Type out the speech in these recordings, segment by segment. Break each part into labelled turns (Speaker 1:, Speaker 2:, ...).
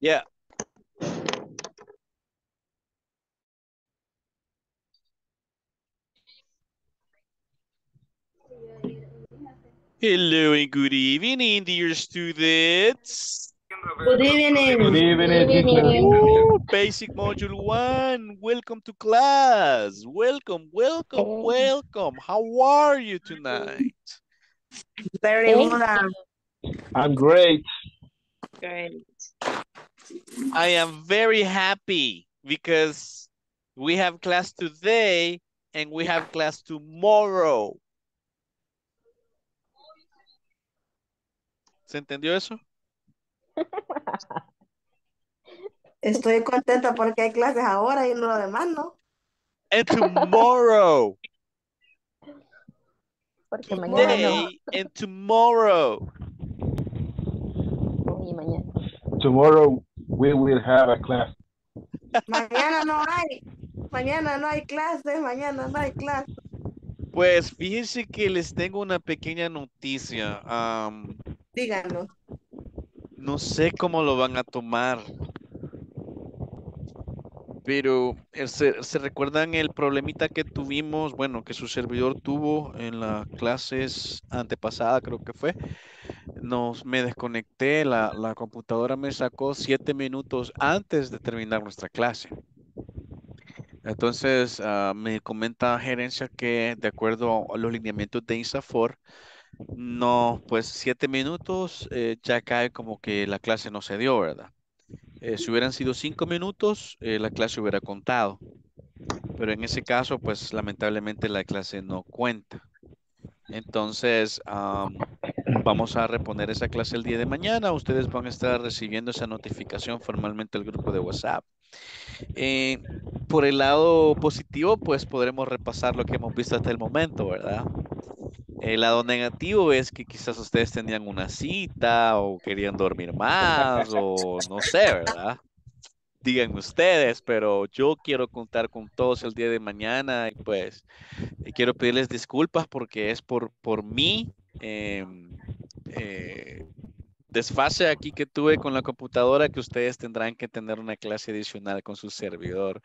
Speaker 1: Yeah. Hello and good evening, dear students.
Speaker 2: Good evening.
Speaker 3: Good evening, teacher.
Speaker 1: Ooh, basic module one. Welcome to class. Welcome, welcome, welcome. How are you tonight?
Speaker 2: Very well.
Speaker 3: I'm great.
Speaker 2: Great.
Speaker 1: I am very happy because we have class today and we have class tomorrow. ¿Se entendió eso?
Speaker 2: Estoy contenta porque hay clases ahora y no lo demás, ¿no?
Speaker 1: And tomorrow.
Speaker 4: Porque mañana no.
Speaker 1: Today and tomorrow.
Speaker 4: Y mañana.
Speaker 3: Tomorrow we will have a class.
Speaker 2: Mañana no hay. Mañana no hay clases, mañana no hay clases.
Speaker 1: Pues fíjense que les tengo una pequeña noticia.
Speaker 2: Díganlo.
Speaker 1: no sé cómo lo van a tomar. Pero eh, se, recuerdan el problemita que tuvimos, bueno, que su servidor tuvo en las clases antepasada, creo que fue. Nos me desconecté, la, la computadora me sacó siete minutos antes de terminar nuestra clase. Entonces, ah, me comenta gerencia que de acuerdo a los lineamientos de ISAFOR, no, pues siete minutos eh, ya cae como que la clase no se dio, ¿verdad? Eh, si hubieran sido cinco minutos, eh, la clase hubiera contado. Pero en ese caso, pues lamentablemente la clase no cuenta. Entonces, am, vamos a reponer esa clase el día de mañana. Ustedes van a estar recibiendo esa notificación formalmente del grupo de WhatsApp. Eh, por el lado positivo, pues podremos repasar lo que hemos visto hasta el momento, ¿verdad? El lado negativo es que quizás ustedes tenían una cita o querían dormir más o no sé, ¿verdad? Digan ustedes, pero yo quiero contar con todos el día de mañana y pues eh, quiero pedirles disculpas porque es por, por mí em, eh, desfase aquí que tuve con la computadora que ustedes tendrán que tener una clase adicional con su servidor.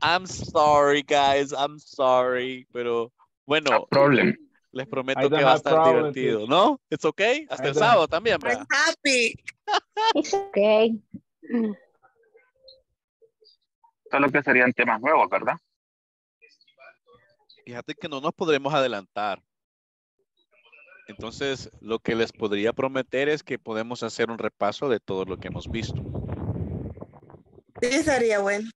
Speaker 1: I'm sorry, guys, I'm sorry, pero bueno,
Speaker 3: Problem.
Speaker 1: Les prometo que va a estar
Speaker 3: problem,
Speaker 1: divertido, ¿no? ¿Es ok? Hasta
Speaker 3: I
Speaker 1: el sábado también,
Speaker 2: I'm
Speaker 1: ¿verdad?
Speaker 2: happy.
Speaker 4: It's okay.
Speaker 5: Solo que serían temas nuevos, ¿verdad?
Speaker 1: Fíjate que no nos podremos adelantar. Entonces, lo que les podría prometer es que podemos hacer un repaso de todo lo que hemos visto.
Speaker 2: Sí, sería bueno.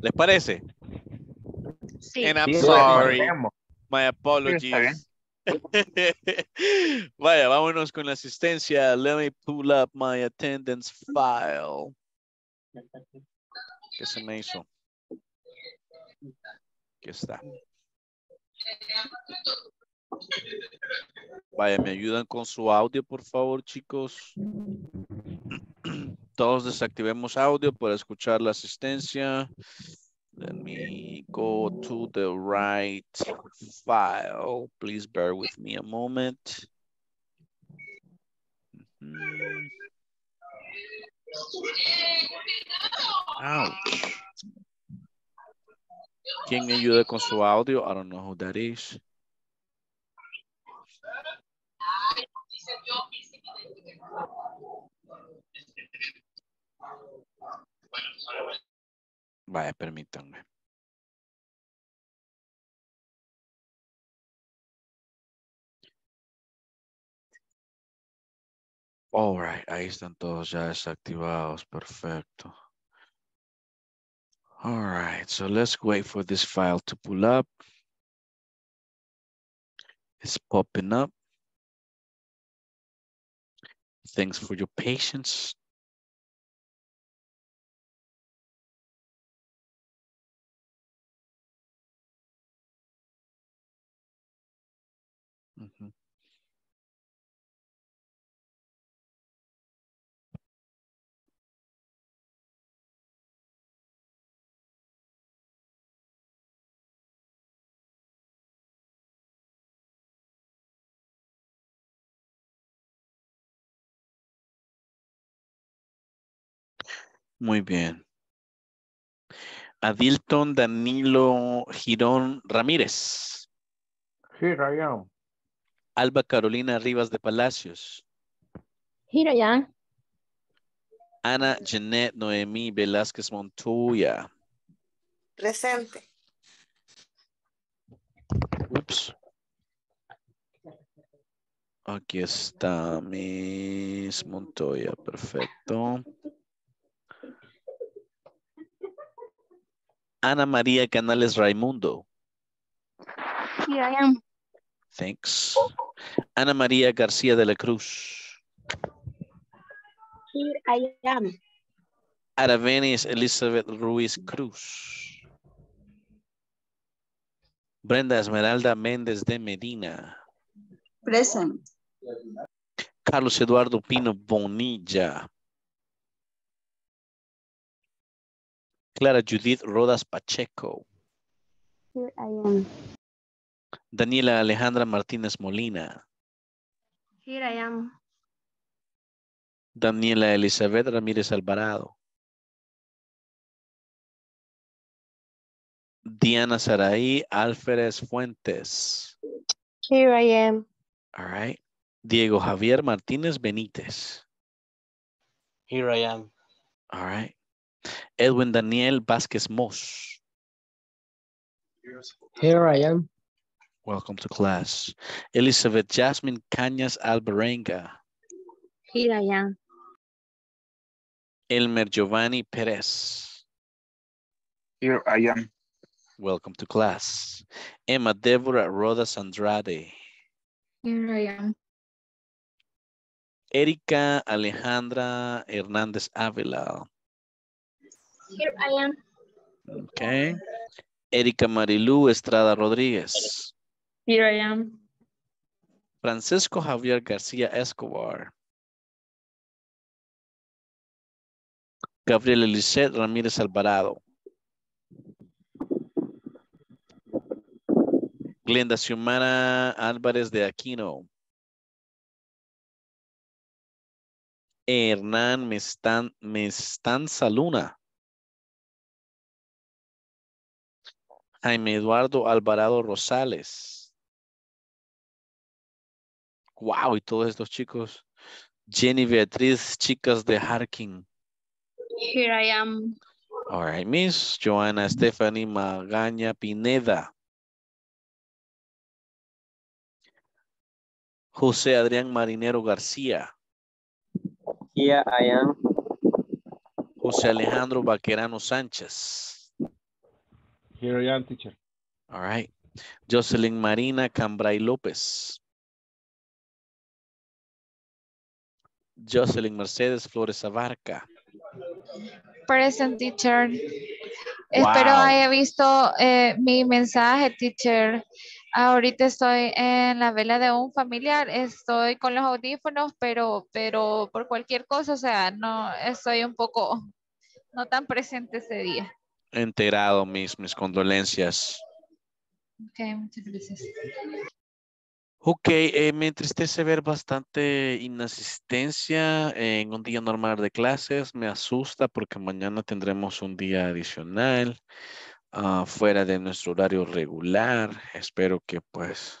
Speaker 1: ¿Les parece?
Speaker 4: Sí.
Speaker 1: And I'm
Speaker 3: Sí,
Speaker 1: sorry. My apologies. Vaya, vámonos con la asistencia. Let me pull up my attendance file. ¿Qué se me hizo? Aquí está. Vaya, me ayudan con su audio, por favor, chicos. Todos desactivemos audio para escuchar la asistencia. Let me go to the right file. Please bear with me a moment. Mhm. Ouch. ¿Quién me ayuda con su audio? I don't know who that is. Vaya, permítanme. All right, ahí están todos ya desactivados. Perfecto. All right, so let's wait for this file to pull up. It's popping up. Thanks for your patience. Muy bien. Adilton Danilo Girón Ramírez.
Speaker 3: Here I am.
Speaker 1: Alba Carolina Rivas de Palacios.
Speaker 4: Here I am.
Speaker 1: Ana Jeanette Noemí Velázquez Montoya.
Speaker 2: Presente.
Speaker 1: Ups. Aquí está Miss Montoya, perfecto. Ana María Canales Raimundo,
Speaker 4: Here I am.
Speaker 1: Thanks. Ana María García de la Cruz.
Speaker 4: Here I am.
Speaker 1: Aravenis Elizabeth Ruiz Cruz. Brenda Esmeralda Méndez de Medina.
Speaker 6: Present.
Speaker 1: Carlos Eduardo Pino Bonilla. Clara Judith Rodas Pacheco.
Speaker 4: Here I am.
Speaker 1: Daniela Alejandra Martínez Molina.
Speaker 4: Here I am.
Speaker 1: Daniela Elizabeth Ramírez Alvarado. Diana Saraí Alférez Fuentes.
Speaker 4: Here I am.
Speaker 1: All right. Diego Javier Martínez Benítez.
Speaker 7: Here I am.
Speaker 1: All right. Edwin Daniel Vázquez Mos.
Speaker 7: Here I am.
Speaker 1: Welcome to class. Elizabeth Jasmine Cañas Alberenga.
Speaker 4: Here I am.
Speaker 1: Elmer Giovanni Perez.
Speaker 5: Here I am.
Speaker 1: Welcome to class. Emma Deborah Rodas Andrade.
Speaker 4: Here I am.
Speaker 1: Erika Alejandra Hernández Ávila.
Speaker 4: Here I am.
Speaker 1: Okay. Erika Marilú Estrada Rodríguez.
Speaker 4: Here I am.
Speaker 1: Francisco Javier García Escobar. Gabriel Elisette Ramírez Alvarado. Glenda Xiomara Álvarez de Aquino. Hernán Mestan, Mestanza Luna. Jaime Eduardo Alvarado Rosales. Wow, y todos estos chicos. Jenny Beatriz, chicas de Harkin.
Speaker 4: Here I am.
Speaker 1: All right, Miss Joana Stephanie Magaña Pineda. José Adrián Marinero García.
Speaker 7: Here I am.
Speaker 1: José Alejandro Vaquerano Sánchez.
Speaker 3: Here I am, teacher.
Speaker 1: All right. Jocelyn Marina Cambray López. Jocelyn Mercedes Flores Abarca.
Speaker 8: Present teacher. Espero
Speaker 1: Wow.
Speaker 8: haya visto eh, mi mensaje, teacher. Ahorita estoy en la vela de un familiar, estoy con los audífonos, pero, pero por cualquier cosa, o sea, no estoy un poco no tan presente ese día.
Speaker 1: Enterado, mis, mis condolencias.
Speaker 8: Ok, muchas gracias.
Speaker 1: Ok, eh, me entristece ver bastante inasistencia en un día normal de clases. Me asusta porque mañana tendremos un día adicional ah, fuera de nuestro horario regular. Espero que pues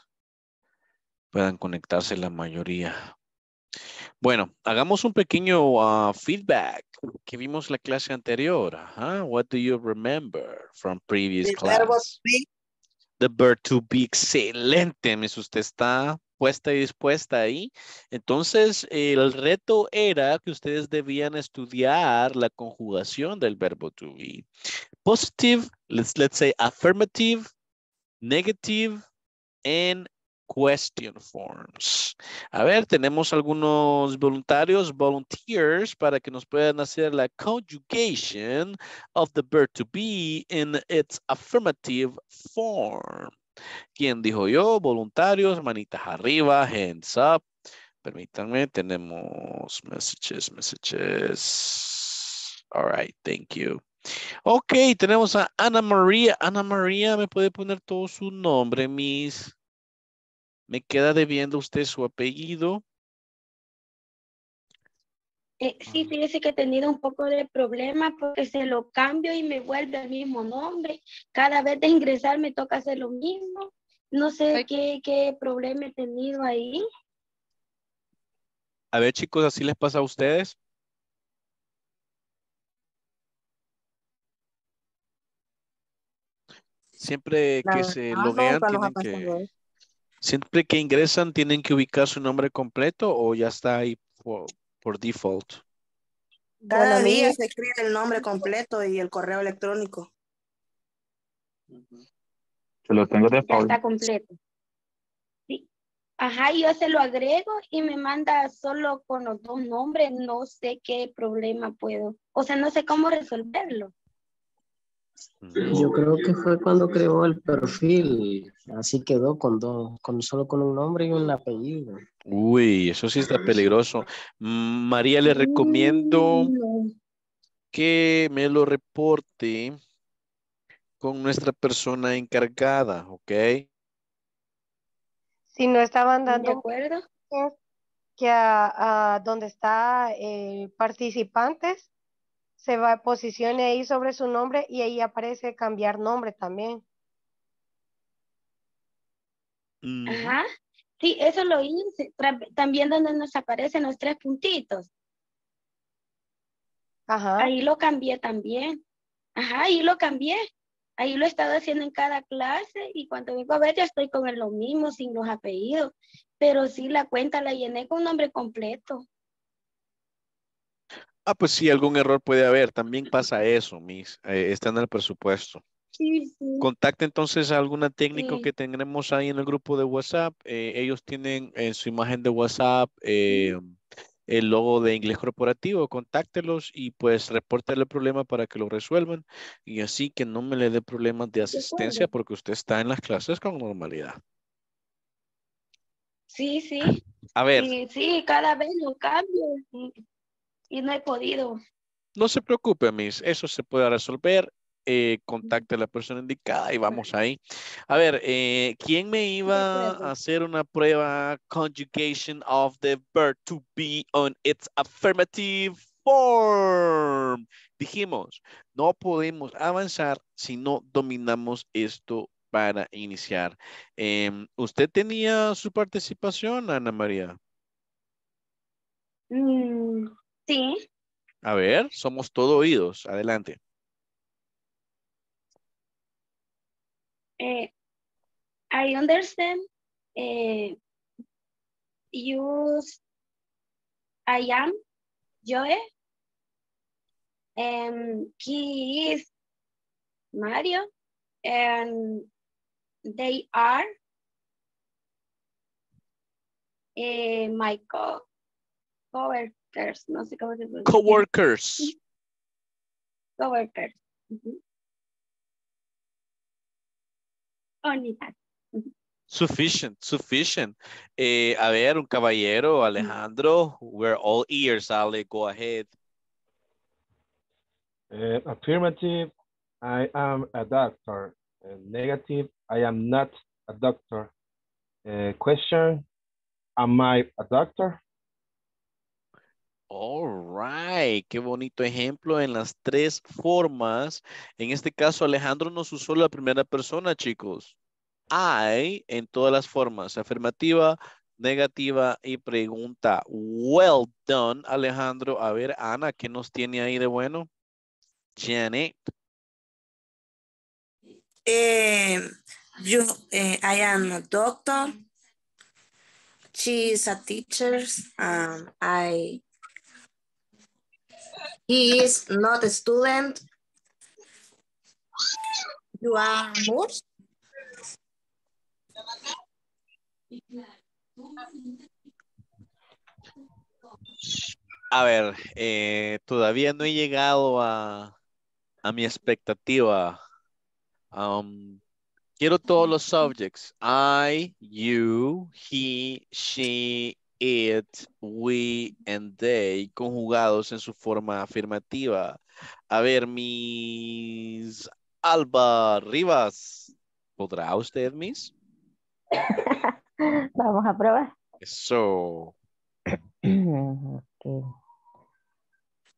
Speaker 1: puedan conectarse la mayoría. Bueno, hagamos un pequeño ah, feedback que vimos la clase anterior. Ajá. What do you remember from previous class? The verb to be, excelente. Usted está puesta y dispuesta ahí. Entonces, el reto era que ustedes debían estudiar la conjugación del verbo to be. Positive, let's, let's say affirmative, negative, and question forms. A ver, tenemos algunos voluntarios, volunteers, para que nos puedan hacer la conjugation of the verb to be in its affirmative form. ¿Quién dijo yo? Voluntarios, manitas arriba, hands up. Permítanme, tenemos messages, messages. All right, thank you. Ok, tenemos a Ana María. Ana María, ¿me puede poner todo su nombre, Miss? Me queda debiendo usted su apellido.
Speaker 6: Eh, sí, fíjese que he tenido un poco de problema porque se lo cambio y me vuelve el mismo nombre. Cada vez de ingresar me toca hacer lo mismo. No sé qué, qué problema he tenido ahí.
Speaker 1: A ver, chicos, ¿así les pasa a ustedes? Siempre
Speaker 2: La
Speaker 1: que
Speaker 2: verdad,
Speaker 1: se loguean, tienen que. Siempre que ingresan, tienen que ubicar su nombre completo o ya está ahí por, por default.
Speaker 2: Cada
Speaker 9: Bueno,
Speaker 2: día se escribe el nombre completo y el correo electrónico.
Speaker 5: Se lo tengo de
Speaker 6: Ya
Speaker 5: Paul.
Speaker 6: está completo. Sí. Ajá, yo se lo agrego y me manda solo con los dos nombres. No sé qué problema puedo. O sea, no sé cómo resolverlo.
Speaker 7: Yo creo que fue cuando creó el perfil. Así quedó con dos, con solo con un nombre y un apellido.
Speaker 1: Uy, eso sí está peligroso. María, le recomiendo que me lo reporte con nuestra persona encargada, ¿ok?
Speaker 9: Si no estaban
Speaker 6: ¿De
Speaker 9: dando
Speaker 6: acuerdo?
Speaker 9: que a, a donde está eh, participantes, se va, posicione ahí sobre su nombre y ahí aparece cambiar nombre también.
Speaker 1: Ujú.
Speaker 6: Ajá. Sí, eso lo hice. También donde nos aparecen los tres puntitos.
Speaker 9: Ajá.
Speaker 6: Ahí lo cambié también. Ajá, ahí lo cambié. Ahí lo he estado haciendo en cada clase y cuando vengo a ver ya estoy con el lo mismo, sin los apellidos. Pero sí, la cuenta la llené con nombre completo.
Speaker 1: Ah, pues sí, algún error puede haber. También pasa eso, mis. eh, está en el presupuesto.
Speaker 6: Sí, sí.
Speaker 1: Contacte entonces a alguna técnico
Speaker 6: Sí.
Speaker 1: que tengamos ahí en el grupo de WhatsApp. Eh, ellos tienen en su imagen de WhatsApp eh, el logo de inglés corporativo. Contáctelos y pues repórtale el problema para que lo resuelvan. Y así que no me le dé problemas de asistencia porque usted está en las clases con normalidad.
Speaker 6: Sí, sí.
Speaker 1: A ver,
Speaker 6: sí, cada vez lo cambio y, no he podido.
Speaker 1: no se preocupe, mis. Eso se puede resolver. Eh, contacte a la persona indicada y vamos ahí. A ver, eh, ¿quién me iba a hacer una prueba conjugation of the verb to be on its affirmative form? Dijimos, no podemos avanzar si no dominamos esto para iniciar. Em, ¿Usted tenía su participación, Ana María?
Speaker 6: Mm, sí.
Speaker 1: A ver, somos todo oídos. Adelante.
Speaker 6: eh, I understand. eh, use I am, Joe. And he is Mario. And they are eh, my co coworkers. No sé cómo se pronuncia.
Speaker 1: Coworkers.
Speaker 6: Coworkers. Ujú. Only that.
Speaker 1: Sufficient, sufficient. Eh, a ver, un caballero, Alejandro. We're all ears, Ale. Go ahead.
Speaker 3: Uh, affirmative, I am a doctor. Uh, negative, I am not a doctor. Uh, question, am I a doctor?
Speaker 1: All right, qué bonito ejemplo en las tres formas. En este caso, Alejandro nos usó la primera persona, chicos. I en todas las formas, afirmativa, negativa y pregunta. Well done, Alejandro. A ver, Ana, ¿qué nos tiene ahí de bueno? Janet.
Speaker 2: Eh, eh, I am a doctor. She is a teacher. Um, I. He is not a student. You are nurse.
Speaker 1: A ver, eh, todavía no he llegado a, a mi expectativa. Um, quiero todos los subjects. I, you, he, she, it, we, and they, conjugados en su forma afirmativa. A ver, mis Alba Rivas. ¿Podrá usted, mis?
Speaker 10: Vamos a probar.
Speaker 1: Eso.
Speaker 10: Ok.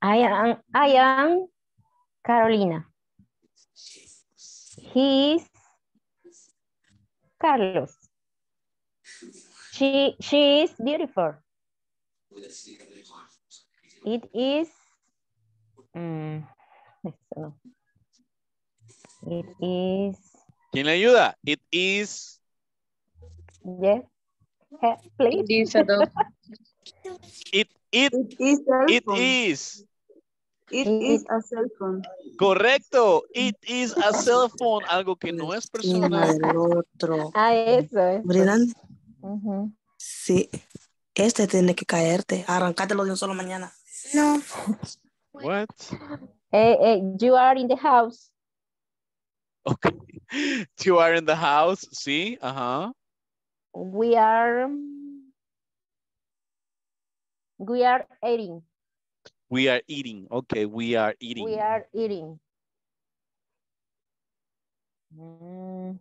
Speaker 10: I am, I am Carolina. He is Carlos. She, she is beautiful. It is, mm, no. It is,
Speaker 1: ¿Quién le ayuda? It is.
Speaker 10: yes, eh, please.
Speaker 4: It is a dog.
Speaker 1: It, it,
Speaker 11: It is cell
Speaker 1: it
Speaker 11: phone.
Speaker 1: is.
Speaker 11: It is a cell phone.
Speaker 1: Correcto. It is a cell phone. Algo que no es persona.
Speaker 2: El otro.
Speaker 10: Ah, eso es. Ujú.
Speaker 2: sí. Este tiene que caerte. Arrancátelo de un solo mañana. No.
Speaker 1: What?
Speaker 10: Eh, eh, you are in the house.
Speaker 1: Okay. You are in the house. Sí. Ajá.
Speaker 10: We are, we are eating.
Speaker 1: We are eating. Okay. We are eating.
Speaker 10: We are eating. Mm.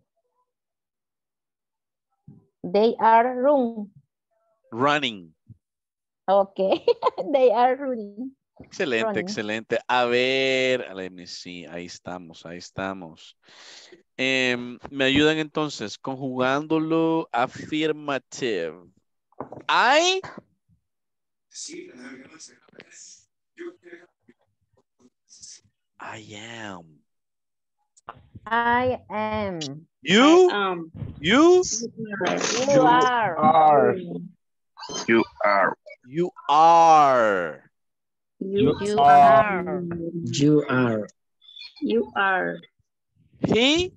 Speaker 10: They are run.
Speaker 1: Running.
Speaker 10: Okay. they are running.
Speaker 1: Excelente,
Speaker 10: Running.
Speaker 1: excelente. A ver, let me see. Ahí estamos, ahí estamos. Em, Me ayudan entonces conjugándolo affirmative. I. I am.
Speaker 10: I am.
Speaker 1: You.
Speaker 11: Um,
Speaker 1: You.
Speaker 10: You are.
Speaker 3: Are.
Speaker 5: You are.
Speaker 1: You are.
Speaker 3: You
Speaker 10: You
Speaker 3: are.
Speaker 10: are.
Speaker 7: You are.
Speaker 11: you are.
Speaker 1: He.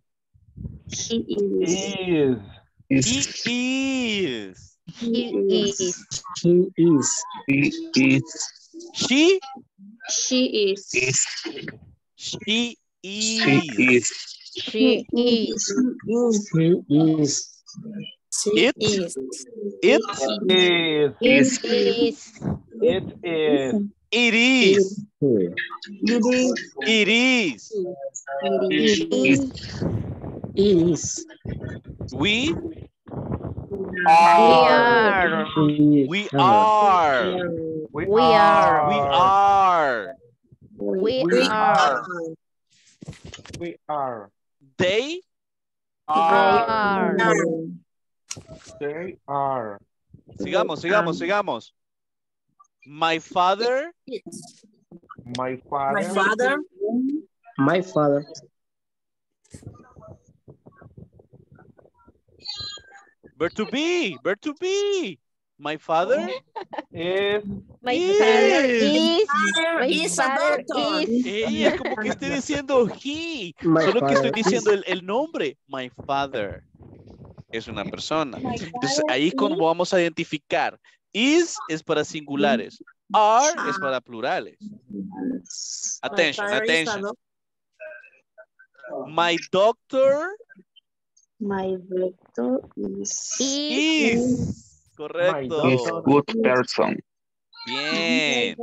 Speaker 11: He is.
Speaker 3: Is.
Speaker 5: Is.
Speaker 1: He is.
Speaker 10: He is.
Speaker 7: He is.
Speaker 5: He is.
Speaker 1: She.
Speaker 11: She is.
Speaker 5: Is.
Speaker 1: She
Speaker 5: She
Speaker 1: is.
Speaker 5: is.
Speaker 10: She is.
Speaker 7: He is.
Speaker 2: Sí,
Speaker 1: It.
Speaker 2: is.
Speaker 1: It.
Speaker 3: Is.
Speaker 5: Is.
Speaker 10: It is.
Speaker 3: It is.
Speaker 1: It is.
Speaker 7: He.
Speaker 11: It is.
Speaker 1: It is.
Speaker 11: It is.
Speaker 7: Is.
Speaker 1: We.
Speaker 10: We
Speaker 3: Are.
Speaker 10: are.
Speaker 7: We
Speaker 1: We
Speaker 7: are.
Speaker 1: are.
Speaker 3: We
Speaker 10: We are.
Speaker 1: We are.
Speaker 10: We
Speaker 3: We
Speaker 10: are.
Speaker 3: We are.
Speaker 1: They.
Speaker 3: Are.
Speaker 10: are.
Speaker 3: They are.
Speaker 1: Sigamos, sigamos, sigamos. My father.
Speaker 3: My
Speaker 2: My
Speaker 3: father.
Speaker 2: father.
Speaker 7: My father.
Speaker 1: Where to be? Where to be? My father.
Speaker 3: Is.
Speaker 10: My
Speaker 1: Is.
Speaker 10: father is. My
Speaker 2: is a
Speaker 10: father
Speaker 2: doctor.
Speaker 10: is.
Speaker 1: Es como que estoy diciendo he.
Speaker 7: My
Speaker 1: Solo que estoy diciendo el, el nombre. My father. Es una persona. Entonces ahí es cuando vamos a identificar. Is es para singulares. Are es para plurales. Attention, attention.
Speaker 2: doctor.
Speaker 1: My doctor
Speaker 11: My vector is.
Speaker 10: Is.
Speaker 1: Correcto.
Speaker 5: Is good person.
Speaker 1: Bien.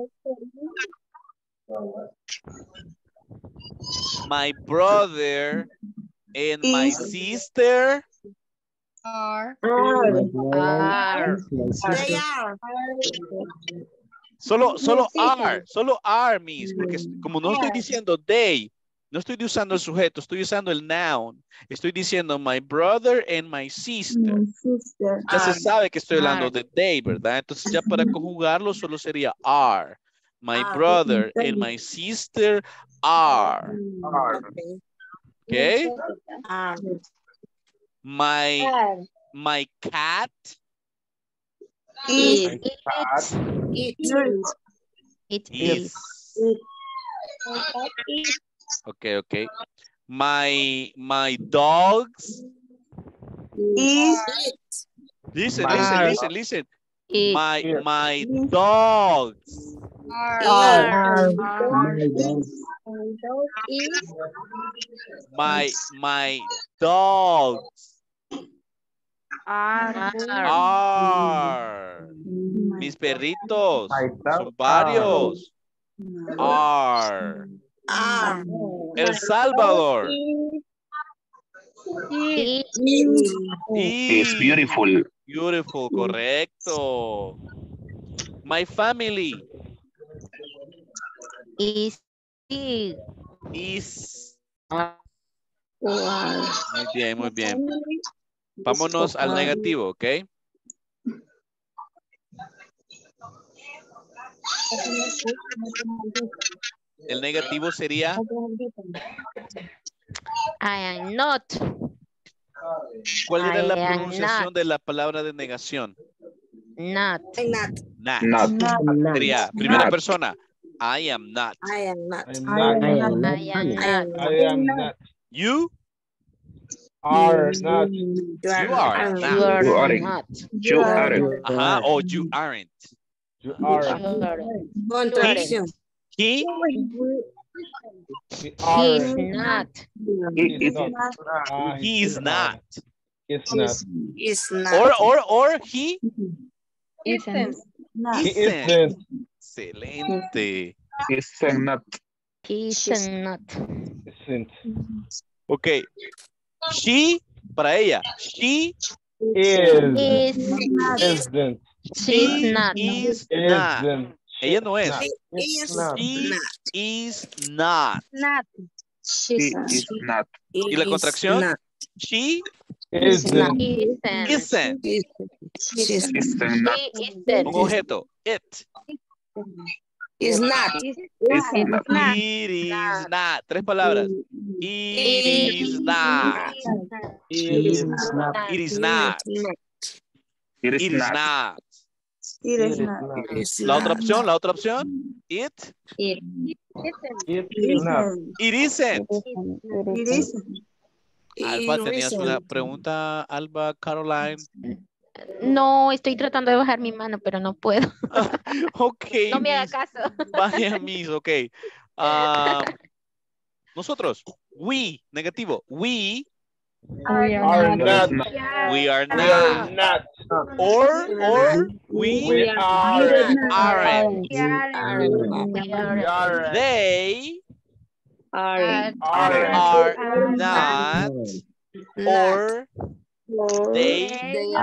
Speaker 1: My brother and my
Speaker 11: Is.
Speaker 1: sister
Speaker 4: Are.
Speaker 10: Are.
Speaker 2: They are.
Speaker 1: Solo, solo are, solo are, miss, porque como no estoy diciendo they, no estoy usando el sujeto, estoy usando el noun. Estoy diciendo my brother and my sister.
Speaker 11: My sister.
Speaker 1: Ya se
Speaker 2: Are.
Speaker 1: sabe que estoy hablando
Speaker 10: Are.
Speaker 1: de they, ¿verdad? Entonces ya para conjugarlo solo sería are. My
Speaker 2: Are.
Speaker 1: brother and my sister are.
Speaker 3: Are.
Speaker 2: Okay.
Speaker 1: My, my cat
Speaker 11: Is.
Speaker 10: It.
Speaker 2: It.
Speaker 10: It
Speaker 1: is. Okay, okay. My, my dogs.
Speaker 11: Is.
Speaker 1: Listen,
Speaker 3: My
Speaker 1: listen, listen, listen.
Speaker 10: It.
Speaker 1: My, my dogs.
Speaker 4: Are.
Speaker 10: Are.
Speaker 7: My
Speaker 1: My, my dogs
Speaker 4: Are.
Speaker 10: Are.
Speaker 1: are. Mis perritos. Son varios. Are.
Speaker 2: Are.
Speaker 1: El Salvador.
Speaker 10: It.
Speaker 5: Is beautiful.
Speaker 1: Beautiful, correcto. My family.
Speaker 10: Is. Is.
Speaker 1: Is.
Speaker 11: Or.
Speaker 1: Muy bien, muy bien. Vámonos al negativo, ¿ok? El negativo sería
Speaker 10: I am not.
Speaker 1: ¿Cuál era
Speaker 10: I
Speaker 1: la
Speaker 10: am
Speaker 1: pronunciación
Speaker 10: not.
Speaker 1: de la palabra de negación?
Speaker 10: Not.
Speaker 1: Not.
Speaker 5: Not.
Speaker 1: Sería primera
Speaker 5: Not.
Speaker 1: persona. I am not.
Speaker 2: I am not.
Speaker 3: I'm not.
Speaker 10: I am not.
Speaker 3: I am not.
Speaker 1: You,
Speaker 3: Are not.
Speaker 2: You
Speaker 1: you are
Speaker 10: You
Speaker 1: not.
Speaker 10: are
Speaker 5: You aren't.
Speaker 10: not.
Speaker 5: You aren't.
Speaker 1: Ajá, o you aren't.
Speaker 3: You
Speaker 10: You
Speaker 3: are.
Speaker 10: aren't.
Speaker 2: Contradicción.
Speaker 1: He,
Speaker 3: He
Speaker 10: He's
Speaker 3: are.
Speaker 10: not.
Speaker 5: He is
Speaker 3: not.
Speaker 1: He is not.
Speaker 3: He's not.
Speaker 2: Is not.
Speaker 1: Or, or, or he
Speaker 4: Isn't.
Speaker 3: He
Speaker 1: isn't.
Speaker 3: isn't.
Speaker 1: Excelente.
Speaker 5: He's not.
Speaker 10: He's not.
Speaker 3: Isn't.
Speaker 1: Ok. She, para ella. She
Speaker 3: Is.
Speaker 10: Is.
Speaker 3: Isn't.
Speaker 10: Not.
Speaker 1: is not. Ella no es.
Speaker 2: Is
Speaker 3: not.
Speaker 1: She is not.
Speaker 4: Not.
Speaker 5: He is not.
Speaker 1: ¿Y la contracción?
Speaker 2: not.
Speaker 1: She
Speaker 3: Isn't.
Speaker 10: Isn't.
Speaker 1: isn't.
Speaker 5: Not.
Speaker 1: Un objeto. It.
Speaker 2: is not.
Speaker 5: Not.
Speaker 1: It is not. Tres palabras. It is not.
Speaker 3: It is not.
Speaker 1: It is not.
Speaker 5: It is not.
Speaker 11: It is not.
Speaker 1: La otra opción, la otra opción. It.
Speaker 3: It.
Speaker 1: It isn't.
Speaker 11: It isn't.
Speaker 1: Alba, tenías una pregunta, Alba, Caroline.
Speaker 10: No, estoy tratando de bajar mi mano, pero no puedo.
Speaker 1: Ok.
Speaker 10: No me haga caso.
Speaker 1: Vaya, Miss, ok. Ah, nosotros, we, negativo, we,
Speaker 3: Are
Speaker 11: Are
Speaker 3: not.
Speaker 5: not.
Speaker 1: we are
Speaker 3: We are
Speaker 1: not.
Speaker 3: not.
Speaker 1: Or, or, we,
Speaker 3: We are.
Speaker 1: aren't.
Speaker 10: We are
Speaker 3: We are.
Speaker 1: They
Speaker 11: Are.
Speaker 3: Are.
Speaker 1: are not. Or they
Speaker 2: They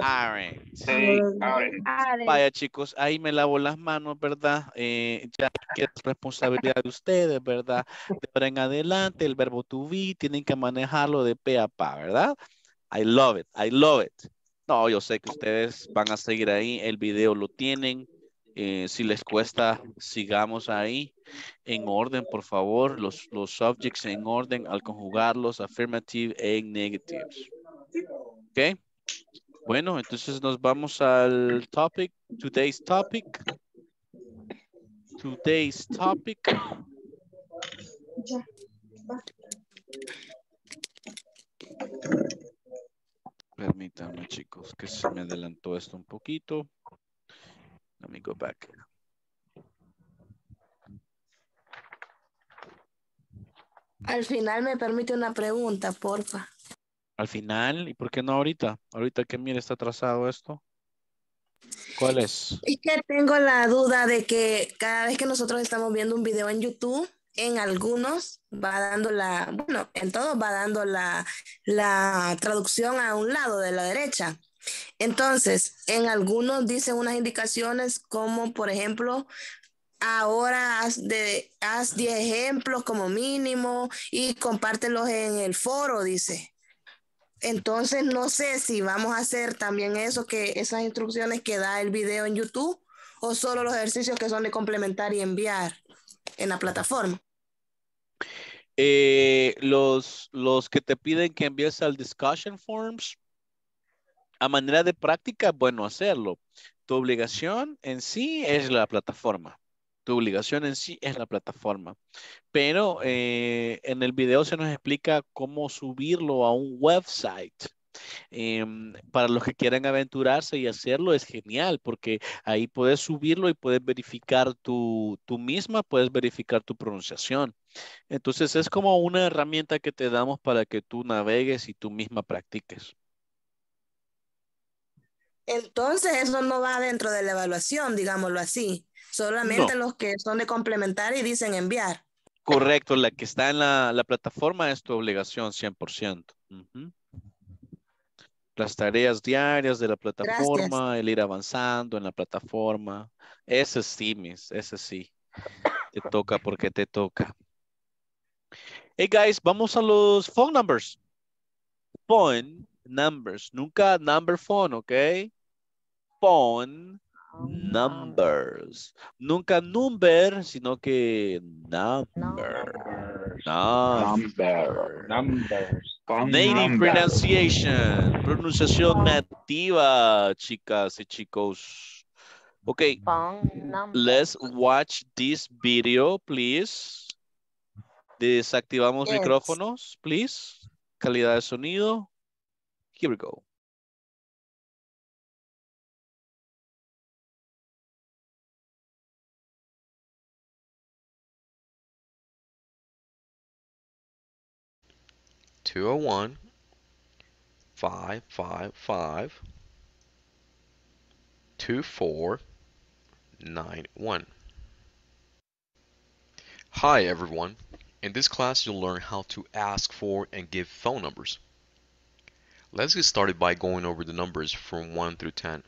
Speaker 1: aren't. Vaya chicos, ahí me lavo las manos, ¿verdad? Eh, ya que es responsabilidad de ustedes, ¿verdad? De ahora en adelante, el verbo to be, tienen que manejarlo de pe a pa, ¿verdad? I love it, I love it. No, yo sé que ustedes van a seguir ahí, el video lo tienen. Eh, si les cuesta, sigamos ahí en orden, por favor, los, los subjects en orden al conjugarlos, affirmative and negatives. ¿Ok? Bueno, entonces nos vamos al topic, today's topic. Today's topic. Permítanme, chicos, que se me adelantó esto un poquito. Let me go back.
Speaker 2: Al final me permite una pregunta, porfa.
Speaker 1: Al final, ¿y por qué no ahorita? Ahorita que mire, está atrasado esto. ¿Cuál es?
Speaker 2: Es que tengo la duda de que cada vez que nosotros estamos viendo un video en YouTube, en algunos va dando la, bueno, en todos va dando la, la traducción a un lado de la derecha. Entonces, en algunos dicen unas indicaciones como, por ejemplo, ahora haz, de, haz 10 ejemplos como mínimo y compártelos en el foro, dice. Entonces, no sé si vamos a hacer también eso, que esas instrucciones que da el video en YouTube o solo los ejercicios que son de complementar y enviar en la plataforma.
Speaker 1: Eh, los, los que te piden que envíes al discussion forms, a manera de práctica, bueno hacerlo. Tu obligación en sí es la plataforma. Tu obligación en sí es la plataforma. Pero eh, en el video se nos explica cómo subirlo a un website. Em, para los que quieran aventurarse y hacerlo es genial porque ahí puedes subirlo y puedes verificar tu, tú misma, puedes verificar tu pronunciación. Entonces es como una herramienta que te damos para que tú navegues y tú misma practiques.
Speaker 2: Entonces, eso no va dentro de la evaluación, digámoslo así. Solamente
Speaker 1: No.
Speaker 2: los que son de complementar y dicen enviar.
Speaker 1: Correcto, la que está en la, la plataforma es tu obligación 100%. Ujú. Las tareas diarias de la plataforma, el ir avanzando en la plataforma, ese sí, mis, ese sí. Te toca porque te toca. Hey guys, vamos a los phone numbers. Phone numbers. Nunca number phone, ¿ok? Phone numbers. Nunca number, sino que number. Number.
Speaker 3: Numbers.
Speaker 1: Native pronunciation. Pronunciación nativa, chicas y chicos. Okay, let's watch this video, please. Desactivamos
Speaker 2: Yes.
Speaker 1: micrófonos, please. Calidad de sonido. Here we go.
Speaker 12: Two oh one five five five two four nine one. Hi everyone. In this class you'll learn how to ask for and give phone numbers. Let's get started by going over the numbers from 1 through 10.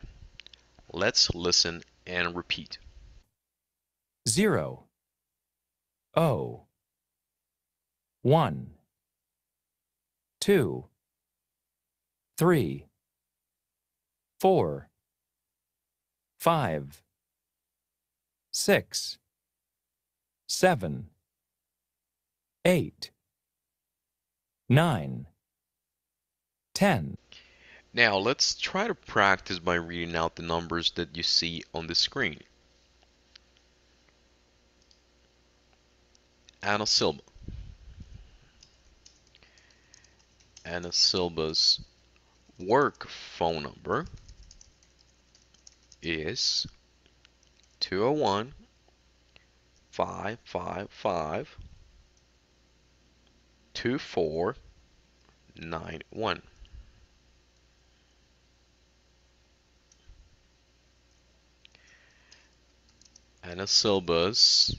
Speaker 12: Let's listen and repeat.
Speaker 13: zero, oh, one, two, three, four, five, six, seven, eight, nine, ten.
Speaker 12: Now let's try to practice by reading out the numbers that you see on the screen. Anna. Anna Silva's work phone number is 201 555 2491. Anna Silva's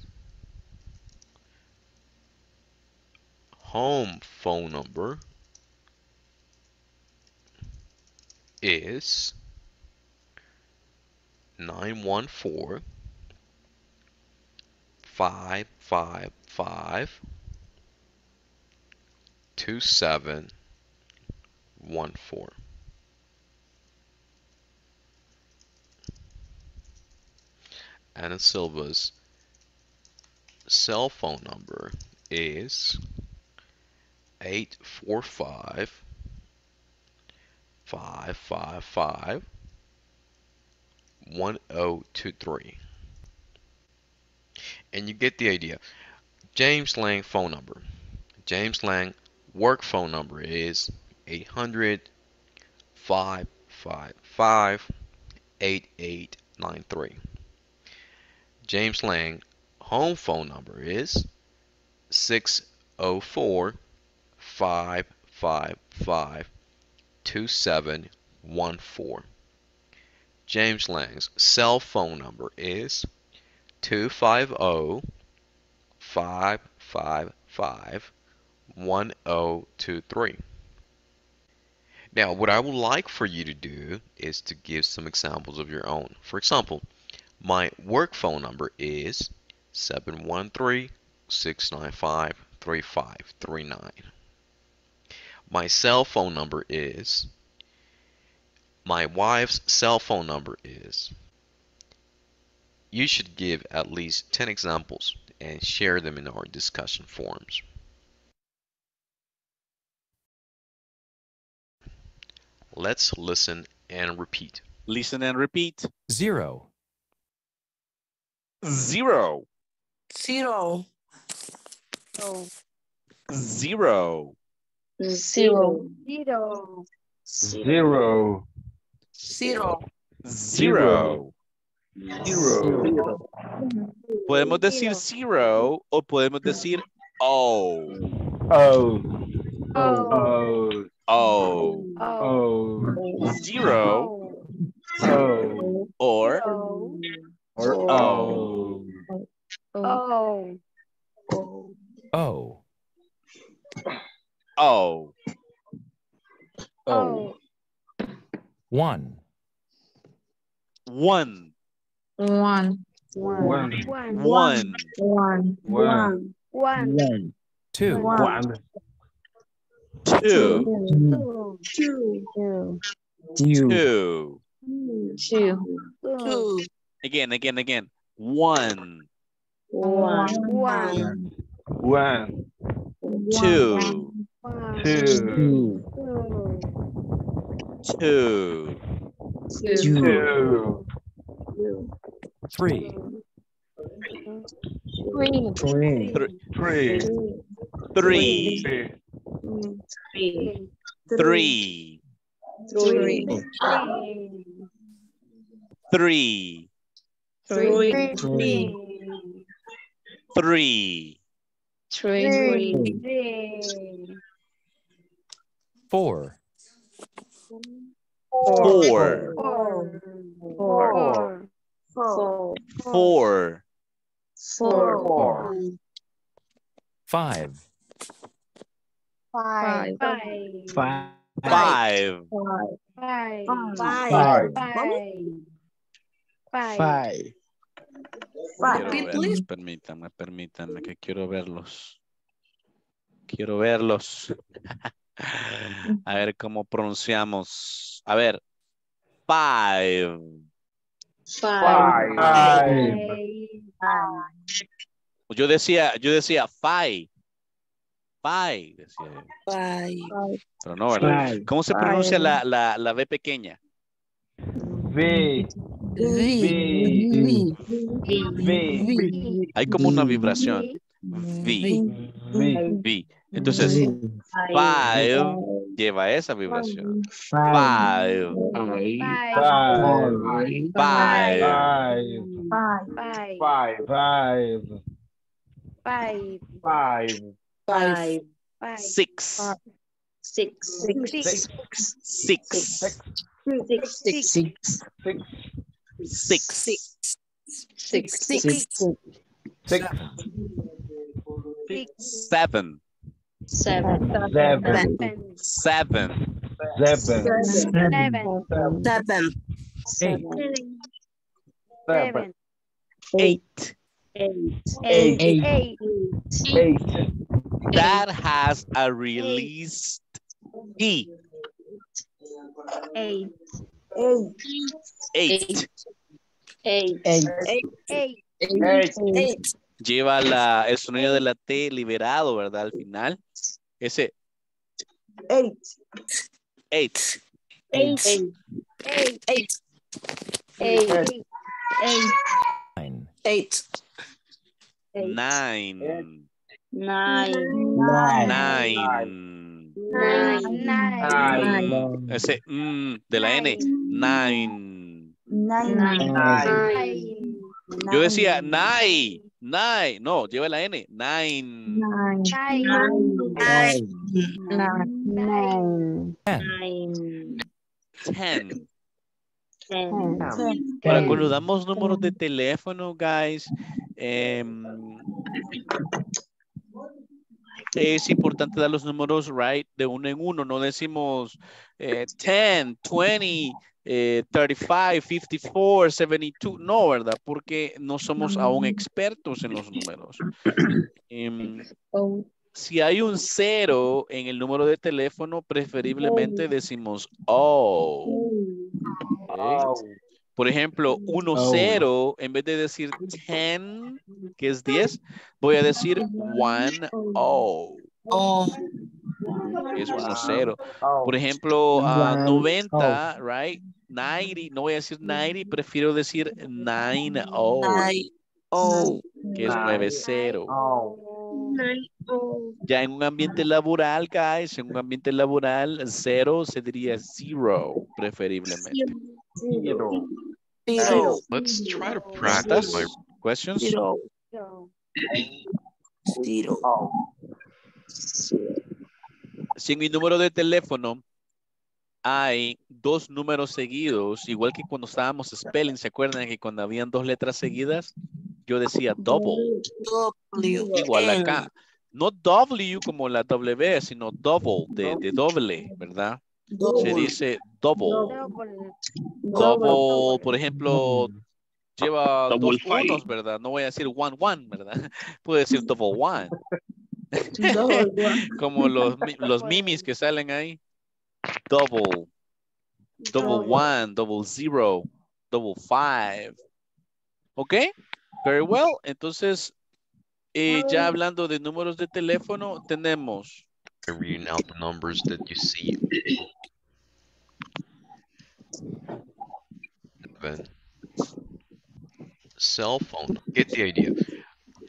Speaker 12: home phone number is 914 555 2714. Anna Silva's cell phone number is 845 555 1023. And you get the idea. James Lang phone number. James Lang work phone number is 800 555 8893. James Lang home phone number is 604 555 2714. James Lang's cell phone number is 250 555 1023. Now, what I would like for you to do is to give some examples of your own. For example, my work phone number is 713 695 3539. My cell phone number is, my wife's cell phone number is. You should give at least 10 examples and share them in our discussion forums. Let's listen and repeat.
Speaker 1: Listen and repeat.
Speaker 13: Zero,
Speaker 1: Zero.
Speaker 2: Zero.
Speaker 6: Oh,
Speaker 1: Zero.
Speaker 11: Zero.
Speaker 9: Zero.
Speaker 3: Zero.
Speaker 2: Zero.
Speaker 1: Zero.
Speaker 3: Zero.
Speaker 1: Podemos decir zero o podemos decir oh.
Speaker 3: Oh.
Speaker 9: Oh.
Speaker 3: Oh.
Speaker 1: Oh.
Speaker 3: Oh.
Speaker 1: Zero
Speaker 3: Oh.
Speaker 1: or
Speaker 9: Oh.
Speaker 3: Or oh.
Speaker 9: Oh.
Speaker 13: oh,
Speaker 1: oh.
Speaker 3: oh. oh. Oh.
Speaker 13: one,
Speaker 1: One.
Speaker 8: One.
Speaker 3: One.
Speaker 6: One.
Speaker 1: One.
Speaker 11: One.
Speaker 3: One.
Speaker 6: One.
Speaker 13: Two.
Speaker 3: One.
Speaker 1: Two.
Speaker 6: Two.
Speaker 11: Two.
Speaker 1: Two.
Speaker 11: Two.
Speaker 2: Two.
Speaker 1: Again, again, again. One.
Speaker 11: One.
Speaker 6: One.
Speaker 3: One.
Speaker 1: Two.
Speaker 6: One.
Speaker 3: Two.
Speaker 1: Two.
Speaker 3: Two.
Speaker 13: Three.
Speaker 11: Three.
Speaker 7: Three.
Speaker 1: Three.
Speaker 3: Three.
Speaker 1: Three.
Speaker 3: Three.
Speaker 11: Three.
Speaker 1: Three.
Speaker 6: Three.
Speaker 1: Three.
Speaker 11: Three.
Speaker 13: Four.
Speaker 1: Four.
Speaker 6: Four.
Speaker 3: Four.
Speaker 11: Four.
Speaker 1: Four.
Speaker 11: Four.
Speaker 13: Five.
Speaker 9: Five.
Speaker 6: Five.
Speaker 7: Five.
Speaker 1: Five.
Speaker 6: Five.
Speaker 3: Five.
Speaker 6: Five.
Speaker 1: Permítanme, permítanme que quiero verlos. Quiero verlos. A ver cómo pronunciamos. A ver. Five.
Speaker 11: Five.
Speaker 3: Five.
Speaker 1: Yo decía, yo decía five. Five. Decía.
Speaker 2: Five.
Speaker 1: Pero no, ¿verdad?
Speaker 7: Five.
Speaker 1: ¿Cómo se pronuncia la, la, la B pequeña?
Speaker 3: V.
Speaker 2: V.
Speaker 3: V.
Speaker 2: V.
Speaker 1: Hay como una vibración. V.
Speaker 3: V.
Speaker 1: V. Entonces, five lleva esa vibración.
Speaker 7: Five.
Speaker 1: Five.
Speaker 3: Five.
Speaker 1: Five.
Speaker 3: Five.
Speaker 6: Five.
Speaker 3: Five.
Speaker 6: Five.
Speaker 3: Five.
Speaker 2: Five.
Speaker 6: Five.
Speaker 1: Six.
Speaker 11: Six.
Speaker 6: Six.
Speaker 1: Six.
Speaker 3: Six.
Speaker 11: Six.
Speaker 7: Six.
Speaker 3: Six.
Speaker 1: Six.
Speaker 11: Six.
Speaker 2: Six.
Speaker 3: Six.
Speaker 1: Seven.
Speaker 11: Seven.
Speaker 3: Seven.
Speaker 1: Seven.
Speaker 3: Seven.
Speaker 6: Seven.
Speaker 2: Seven.
Speaker 11: Seven.
Speaker 3: Seven.
Speaker 1: Eight.
Speaker 11: Eight.
Speaker 6: Eight.
Speaker 7: Eight.
Speaker 6: Eight.
Speaker 3: Eight.
Speaker 1: That has a released E.
Speaker 6: Eight.
Speaker 1: Eight.
Speaker 11: Eight.
Speaker 7: Eight.
Speaker 6: Eight.
Speaker 3: Eight.
Speaker 2: Eight.
Speaker 1: Lleva la, el sonido de la T liberado, ¿verdad? Al final. Ese.
Speaker 2: Eight.
Speaker 1: Eight.
Speaker 11: Eight.
Speaker 6: Eight.
Speaker 2: Eight.
Speaker 6: Eight. Eight.
Speaker 13: Nine.
Speaker 2: Eight.
Speaker 1: Nine.
Speaker 11: Nine.
Speaker 7: Nine.
Speaker 1: Nine.
Speaker 6: Nine. Nine.
Speaker 1: Ese de la N. Nine.
Speaker 11: Nine.
Speaker 6: Nine.
Speaker 1: Yo decía nine. Nine. No, lleva la N. Nine.
Speaker 11: Nine.
Speaker 2: Nine.
Speaker 11: Nine.
Speaker 13: Ten.
Speaker 1: Ten. Ahora, cuando damos números de teléfono, guys, em, es importante dar los números, right, de uno en uno. No decimos eh, 10, 20, eh, 35, 54, 72. No, ¿verdad? Porque no somos aún expertos en los números. Em,
Speaker 11: Oh.
Speaker 1: si hay un cero en el número de teléfono, preferiblemente decimos oh. ¿ok? Por ejemplo, 1,
Speaker 7: Oh.
Speaker 1: 0, en vez de decir 10, que es 10, voy a decir 1, oh,
Speaker 2: Oh.
Speaker 1: es 1, 0.
Speaker 3: Oh.
Speaker 1: Por ejemplo, ah,
Speaker 7: One,
Speaker 1: 90, right? 90, no voy a decir 90, prefiero decir 9, oh,
Speaker 2: Nine. Oh.
Speaker 1: que es 9, 0.
Speaker 3: Oh.
Speaker 1: Ya en un ambiente laboral, guys, en un ambiente laboral, 0 se diría 0, preferiblemente.
Speaker 3: Zero.
Speaker 2: Zero.
Speaker 12: Let's try to practice my
Speaker 1: Questions?
Speaker 2: Zero.
Speaker 6: Zero.
Speaker 1: Si en mi número de teléfono hay dos números seguidos, igual que cuando estábamos spelling, ¿se acuerdan que cuando habían dos letras seguidas, yo decía double,
Speaker 2: W.
Speaker 1: igual acá. No W como la W, sino double, de, de doble, ¿verdad? Se
Speaker 2: Double.
Speaker 1: dice double.
Speaker 6: Double.
Speaker 1: Double, por ejemplo, lleva
Speaker 5: Double
Speaker 1: dos
Speaker 5: five.
Speaker 1: unos, ¿verdad? No voy a decir one one, ¿verdad? Puede decir double one. Como los, los mimis que salen ahí. Double. Double one, double zero, double five. ¿Ok? Very well. Entonces, eh, ya hablando de números de teléfono, tenemos
Speaker 12: I'm reading out the numbers that you see. Seven. Cell phone. Get the idea.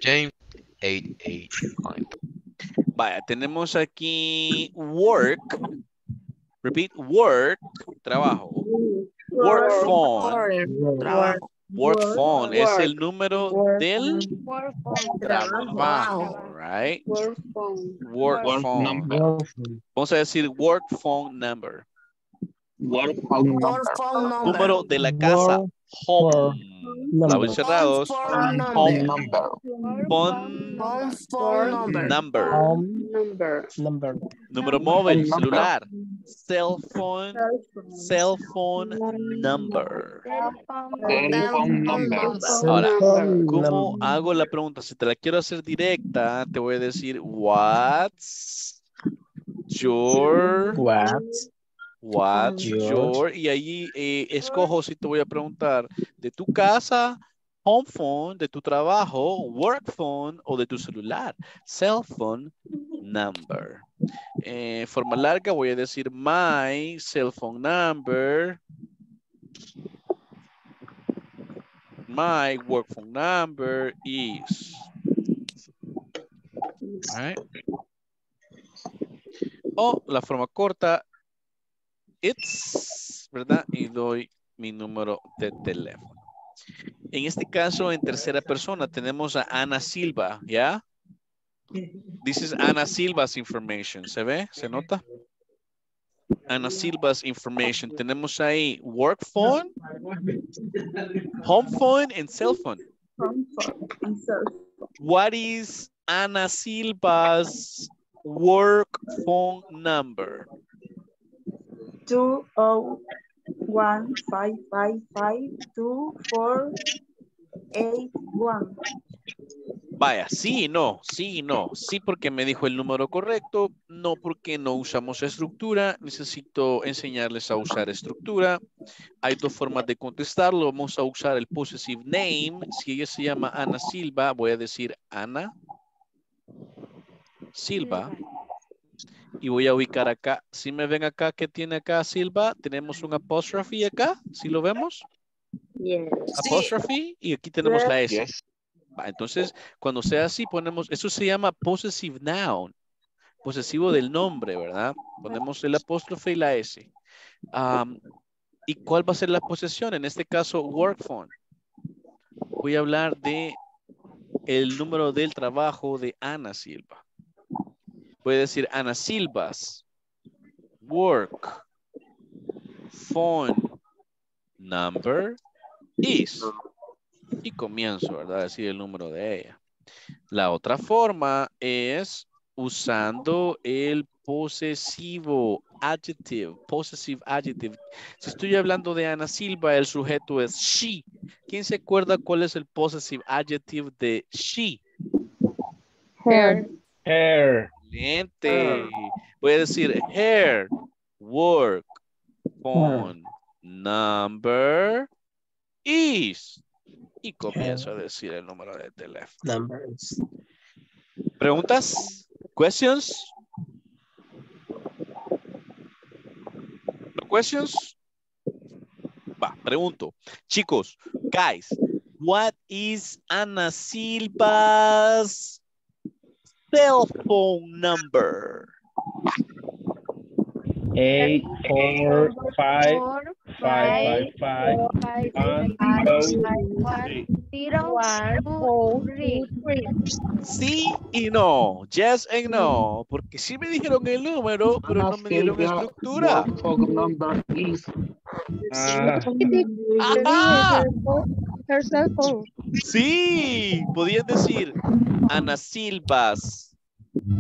Speaker 12: James, eight, eight, nine.
Speaker 1: Vaya, tenemos aquí work. Repeat, work, trabajo. Work phone.
Speaker 2: Trabajo.
Speaker 1: Work phone es el número
Speaker 11: Work
Speaker 1: del
Speaker 11: Work
Speaker 1: trabajo, right?
Speaker 11: Work phone.
Speaker 1: Work
Speaker 5: Work
Speaker 1: phone.
Speaker 5: number.
Speaker 1: Vamos a decir work phone number.
Speaker 5: Work phone number.
Speaker 2: phone number.
Speaker 1: Número de la casa. Home. Labios cerrados.
Speaker 2: Phone
Speaker 1: Home
Speaker 2: number.
Speaker 1: phone
Speaker 2: number.
Speaker 1: number.
Speaker 11: Number.
Speaker 7: Number.
Speaker 1: Número móvil, celular. Cell phone, cell phone number. Ahora, ¿cómo hago la pregunta? Si te la quiero hacer directa, te voy a decir, what's your,
Speaker 7: What?
Speaker 1: What's
Speaker 7: Your.
Speaker 1: your, y allí eh, escojo si te voy a preguntar de tu casa, home phone, de tu trabajo, work phone o de tu celular, cell phone number. Eh, forma larga voy a decir my cell phone number, my work phone number is. Alright. O la forma corta, it's, ¿verdad? Y doy mi número de teléfono. En este caso, en tercera persona, tenemos a Ana Silva, ¿ya? This is Ana Silva's information. ¿Se ve? ¿Se nota? Ana Silva's information. Tenemos ahí work phone, home phone, and cell phone. What is Ana Silva's work phone number?
Speaker 14: Two oh one five five five two four eight one.
Speaker 1: Vaya, sí y no, sí y no. Sí porque me dijo el número correcto, no porque no usamos estructura. Necesito enseñarles a usar estructura. Hay dos formas de contestarlo. Vamos a usar el possessive name. Si ella se llama Ana Silva, voy a decir Ana Silva. Y voy a ubicar acá. Si me ven acá, ¿qué tiene acá Silva? Tenemos un apostrophe acá. ¿Sí lo vemos?
Speaker 11: Yes.
Speaker 1: Y aquí tenemos la S.
Speaker 5: Yes.
Speaker 1: Entonces, cuando sea así, ponemos, eso se llama possessive noun, posesivo del nombre, ¿verdad? Ponemos el apóstrofe y la S. ¿Y cuál va a ser la posesión? En este caso, work phone. Voy a hablar de el número del trabajo de Ana Silva. Voy a decir Ana Silva's work phone number is y comienzo, ¿verdad? A decir el número de ella. La otra forma es usando el posesivo adjective, possessive adjective. Si estoy hablando de Ana Silva, el sujeto es she. ¿Quién se acuerda cuál es el possessive adjective de she?
Speaker 11: Hair.
Speaker 3: Hair.
Speaker 1: Excelente. Voy a decir hair, work, phone, number, is. Y comienzo a decir el número de teléfono.
Speaker 7: Numbers.
Speaker 1: ¿Preguntas? ¿Questions? ¿No questions? Va, pregunto. Chicos, guys, what is Ana Silva's cell phone number?
Speaker 3: Eight, four, five, five, five, five, one, two, three.
Speaker 1: Sí y no. Yes and no. Porque sí me dijeron el número, pero no me dieron estructura.
Speaker 5: Phone number is.
Speaker 3: Ah,
Speaker 1: Ajá.
Speaker 9: Her cell phone.
Speaker 1: Sí, podían decir Ana Silva's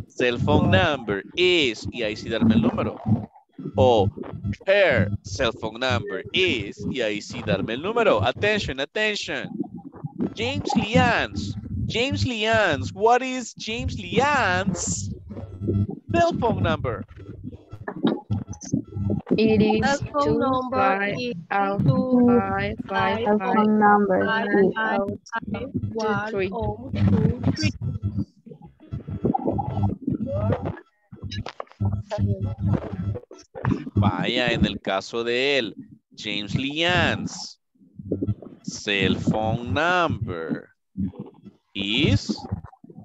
Speaker 1: cell phone number is, y ahí sí darme el número. O her cell phone number is, y ahí sí darme el número. Attention, attention. James Lians. James Lians. What is James Lians' cell phone number?
Speaker 4: It is
Speaker 9: Telephone
Speaker 4: two
Speaker 9: number
Speaker 4: five
Speaker 9: is
Speaker 4: out
Speaker 9: two
Speaker 4: five five five
Speaker 11: number
Speaker 9: five
Speaker 11: is
Speaker 9: five
Speaker 4: out
Speaker 9: oh two three.
Speaker 1: Vaya, en el caso de él, James Lians, cell phone number is,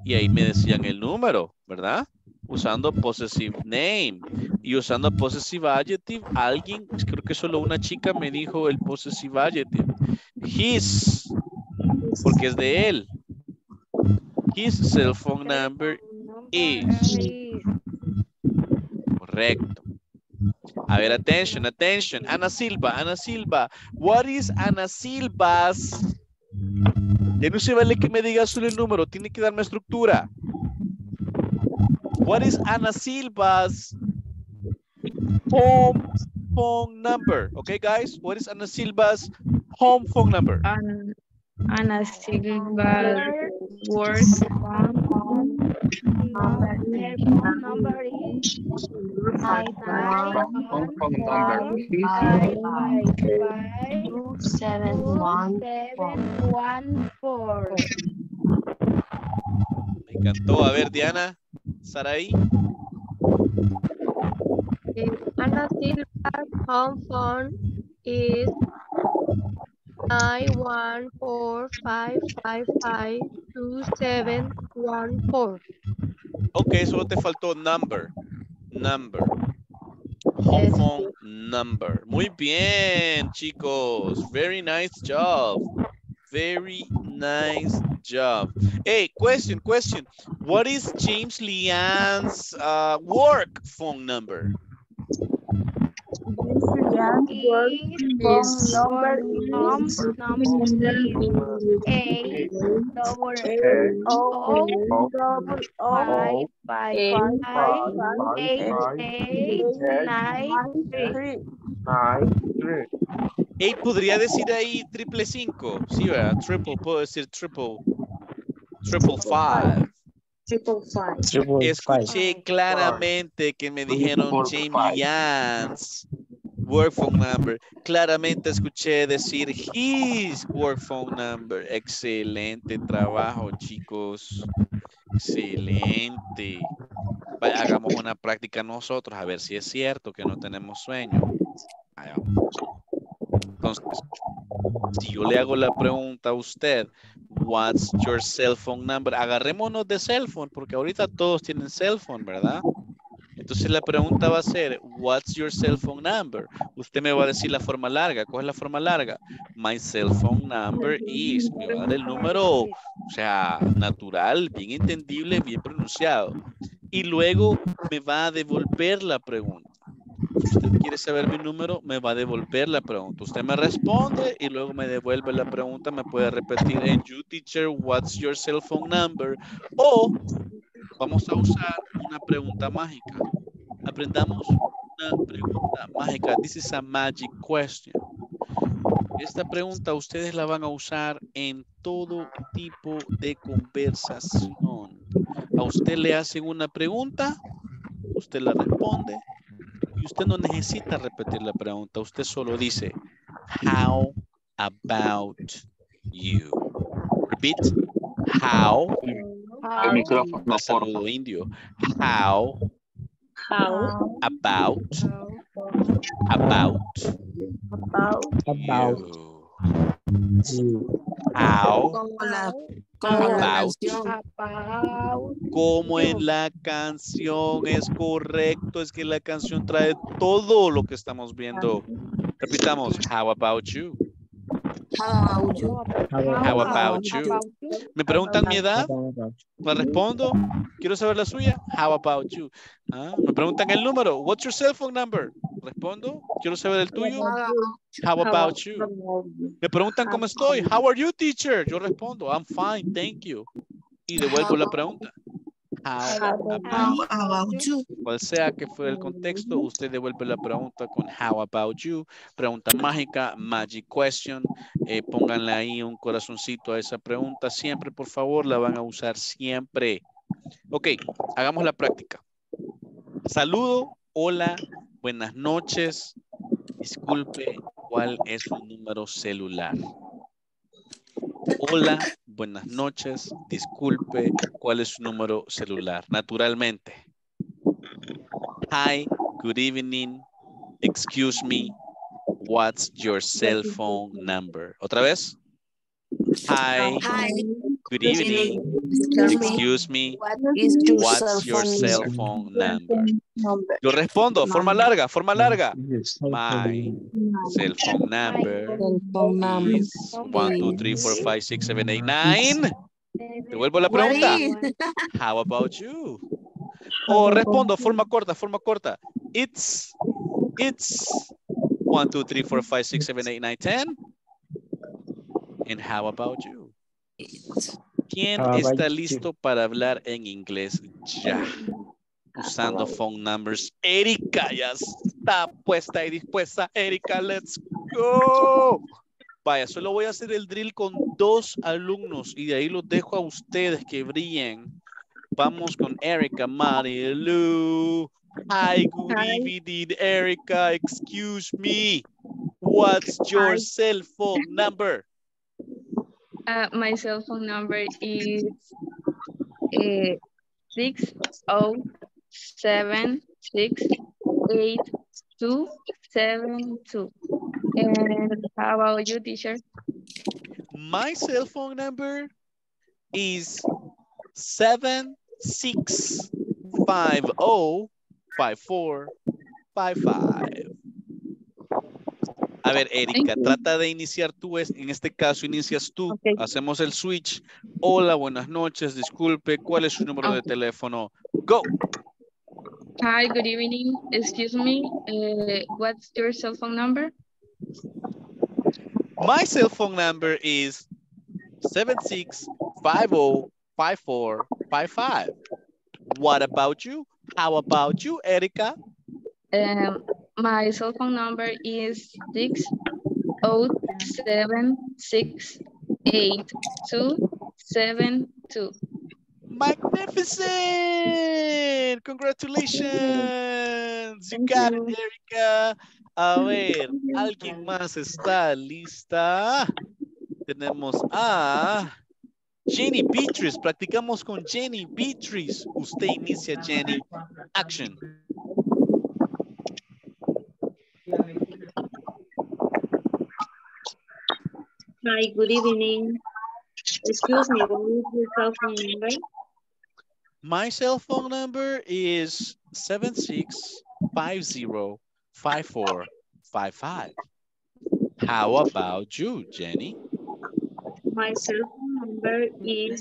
Speaker 1: y ahí me decían el número, ¿verdad? Usando possessive name y usando possessive adjective, alguien, creo que solo una chica me dijo el possessive adjective. His, porque es de él. His cell phone number is. Correcto. A ver, attention, attention. Ana Silva, Ana Silva. What is Ana Silva's? Ya no se vale que me diga solo el número, tiene que darme estructura. What is Ana Silva's home phone number? Okay, guys, what is Ana Silva's home phone number?
Speaker 4: An- Ana Silva work phone
Speaker 6: Telephone number is nine
Speaker 5: Phone phone number is
Speaker 6: five five five two seven one four.
Speaker 1: Me encantó. A ver, Diana, Saraí.
Speaker 9: Ana Silva's home phone is nine one four five five five two seven one four.
Speaker 1: Ok, solo te faltó number. Number. Home phone number. Muy bien, chicos. Very nice job. Very nice job. Hey, question, question. What is James Leanne's uh, work phone number?
Speaker 14: Phone number is
Speaker 6: eight double O double O five five eight eight nine three.
Speaker 1: Hey, podría decir ahí triple cinco. Sí, ¿verdad? Triple, puedo decir triple. Triple five.
Speaker 14: triple five.
Speaker 1: Escuché claramente que me dijeron Jamie. Yance work phone number. Claramente escuché decir his work phone number. Excelente trabajo, chicos. Excelente. Hagamos una práctica nosotros a ver si es cierto que no tenemos sueño. Vaya. Entonces, si yo le hago la pregunta a usted, what's your cell phone number? Agarrémonos de cell phone, porque ahorita todos tienen cell phone, ¿verdad? Entonces la pregunta va a ser, what's your cell phone number? Usted me va a decir la forma larga. ¿Cuál es la forma larga? My cell phone number is. Me va a dar el número, o sea, natural, bien entendible, bien pronunciado. Y luego me va a devolver la pregunta. Usted quiere saber mi número, me va a devolver la pregunta. Usted me responde y luego me devuelve la pregunta. Me puede repetir en you teacher, what's your cell phone number? O vamos a usar una pregunta mágica. Aprendamos una pregunta mágica. This is a magic question. Esta pregunta ustedes la van a usar en todo tipo de conversación. A usted le hacen una pregunta, usted la responde y usted no necesita repetir la pregunta. Usted solo dice, how about you? Repeat, how
Speaker 5: El micrófono,
Speaker 1: a saludo indio. How
Speaker 14: How
Speaker 1: about about
Speaker 14: about
Speaker 7: About
Speaker 1: you? How
Speaker 2: Como la, como la
Speaker 1: about
Speaker 2: canción.
Speaker 6: About
Speaker 1: como en la canción es correcto, es que la canción trae todo lo que estamos viendo. Repitamos, how about you?
Speaker 2: How about you?
Speaker 1: How about you? Me preguntan mi edad, le respondo, quiero saber la suya, how about you? Ah, me preguntan el número, what's your cell phone number? Respondo, quiero saber el tuyo, how about you? Me preguntan cómo estoy, how are you teacher? Yo respondo, I'm fine, thank you. Y devuelvo la pregunta. How about
Speaker 2: about you?
Speaker 1: Cual sea que fue el contexto, usted devuelve la pregunta con how about you, pregunta mágica, magic question, eh, pónganle ahí un corazoncito a esa pregunta, siempre por favor, la van a usar siempre. Ok, hagamos la práctica. Saludo, hola, buenas noches, disculpe, ¿cuál es su número celular? Hola, buenas noches, disculpe, ¿cuál es su número celular? Naturalmente. Hi, good evening, excuse me, what's your cell phone number? ¿Otra vez? Hi,
Speaker 2: Hi,
Speaker 1: good evening, excuse me,
Speaker 2: is your
Speaker 1: what's
Speaker 2: cell
Speaker 1: your
Speaker 2: phone
Speaker 1: cell
Speaker 2: number?
Speaker 1: phone number? Yo respondo, forma larga, forma larga. My cell phone number is 1, 2, 3, 4, 5, 6, 7, 8, 9. Devuelvo la
Speaker 2: What
Speaker 1: pregunta. How about you? O respondo, forma corta, forma corta. It's, it's 1, 2, 3, 4, 5, 6, 7, 8, 9, 10. And how about you? ¿Quién
Speaker 3: about
Speaker 1: está
Speaker 3: you?
Speaker 1: listo para hablar en inglés ya? Usando phone numbers. Erika ya está puesta y dispuesta. Erika, let's go. Vaya, solo voy a hacer el drill con dos alumnos y de ahí los dejo a ustedes que brillen. Vamos con Erika Marilu. Hi, good evening, Erika. Excuse me. What's your
Speaker 4: Hi.
Speaker 1: cell phone number?
Speaker 4: Uh, my cell phone number is uh, six oh seven six eight two seven two. And how about you, teacher?
Speaker 1: My cell phone number is 76505455. A ver, Erika, trata de iniciar tú, es- en este caso inicias tú,
Speaker 4: Okay.
Speaker 1: hacemos el switch. Hola, buenas noches, disculpe, ¿cuál es su número de
Speaker 4: Okay.
Speaker 1: teléfono? Go.
Speaker 4: Hi, good evening. Excuse me. Uh, what's your cell phone number?
Speaker 1: My cell phone number is 76505455. What about you? How about you, Erika?
Speaker 4: Um, my cell phone number is six oh seven six eight two seven two.
Speaker 1: Magnificent! Congratulations! You got it, Erika. A ver, ¿alguien más está lista? Tenemos a Jenny Beatrice. Practicamos con Jenny Beatrice. Usted inicia, Jenny. Action.
Speaker 14: Hi, good evening. Excuse me, what is your cell phone number?
Speaker 1: My cell phone number is 76505455. How about you, Jenny?
Speaker 14: My cell phone number is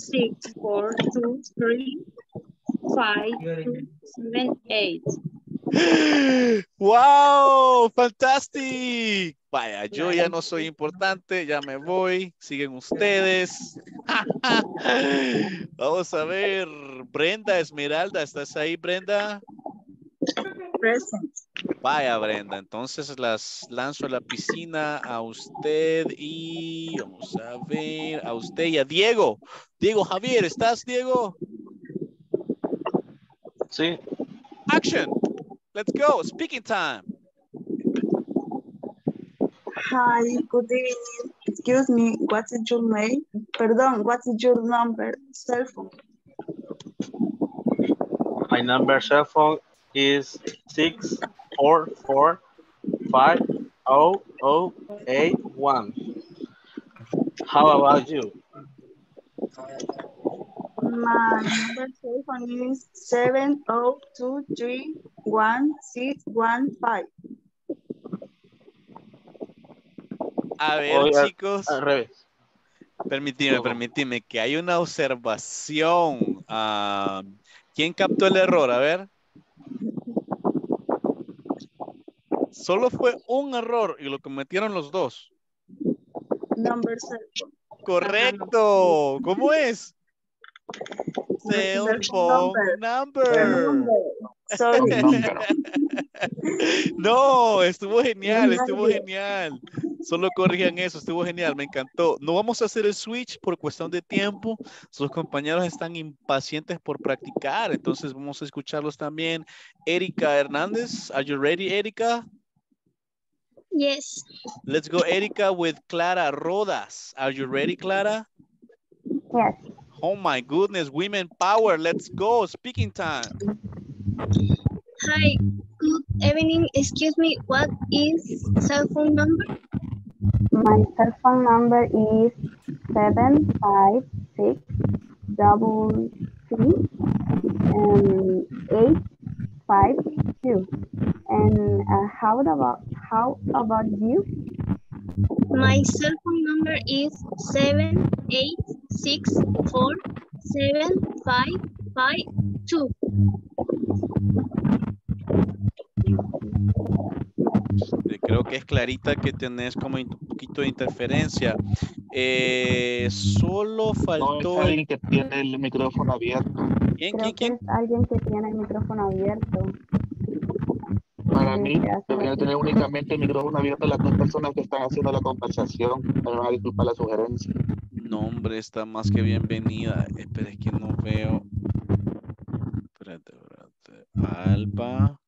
Speaker 14: 6423578.
Speaker 1: ¡Wow! ¡Fantastic! Vaya, yo ya no soy importante, ya me voy. Siguen ustedes. Vamos a ver. Brenda Esmeralda, ¿estás ahí, Brenda?
Speaker 14: Present.
Speaker 1: Vaya, Brenda. Entonces las lanzo a la piscina a usted y vamos a ver a usted y a Diego. Diego Javier, ¿estás, Diego?
Speaker 3: Sí.
Speaker 1: Action. Let's go. Speaking time.
Speaker 15: Hi, good evening. Excuse me, what is your name? Perdón, what is your number? Cell phone.
Speaker 3: My number cell phone is six four four five oh oh eight one. How about you?
Speaker 15: My number cell phone is seven oh two three one six one five.
Speaker 1: A ver,
Speaker 3: Oiga,
Speaker 1: chicos.
Speaker 3: Al revés.
Speaker 1: Permitime, permitime, que hay una observación. ah, ¿Quién captó el error? A ver. Solo fue un error y lo cometieron los dos.
Speaker 15: Number phone.
Speaker 1: Correcto. ¿Cómo es? Cell
Speaker 15: Cell
Speaker 1: phone
Speaker 15: number.
Speaker 1: number.
Speaker 15: Sorry.
Speaker 1: No, estuvo genial, estuvo genial. Solo corrijan eso, estuvo genial, me encantó. No vamos a hacer el switch por cuestión de tiempo. Sus compañeros están impacientes por practicar, entonces vamos a escucharlos también. Erika Hernández, are you ready, Erika?
Speaker 16: Yes.
Speaker 1: Let's go, Erika, with Clara Rodas. Are you ready, Clara?
Speaker 16: Yes.
Speaker 1: Oh my goodness, women power. Let's go. Speaking time.
Speaker 16: Hi. Good evening. Excuse me. What is cell phone number?
Speaker 11: My cell phone number is seven five six double three and eight five two. And uh, how about how about you?
Speaker 16: My cell phone number is seven eight six four seven five five two.
Speaker 1: Eh, Creo que es clarita que tenés como un poquito de interferencia. Eh, solo
Speaker 5: No,
Speaker 1: faltó
Speaker 5: es
Speaker 1: el...
Speaker 5: alguien que tiene el micrófono abierto.
Speaker 1: ¿Quién,
Speaker 11: Creo
Speaker 1: quién,
Speaker 11: que
Speaker 1: quién?
Speaker 11: es alguien que tiene el micrófono abierto.
Speaker 5: Para mí, debería tener únicamente el micrófono abierto las dos personas que están haciendo la conversación. Me va a disculpar la sugerencia.
Speaker 1: No, hombre, está más que bienvenida. Espera, es que no veo. Alba.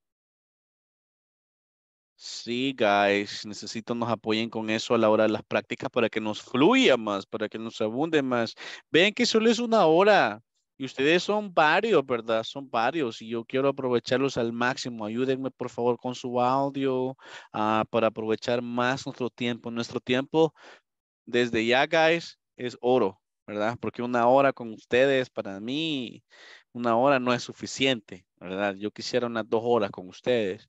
Speaker 1: Sí, guys, necesito nos apoyen con eso a la hora de las prácticas para que nos fluya más, para que nos abunde más. Ven que solo es una hora y ustedes son varios, ¿verdad? Son varios y yo quiero aprovecharlos al máximo. Ayúdenme, por favor, con su audio ah, para aprovechar más nuestro tiempo. Nuestro tiempo, desde ya, guys, es oro, ¿verdad? Porque una hora con ustedes, para mí, una hora no es suficiente, ¿verdad? Yo quisiera unas dos horas con ustedes.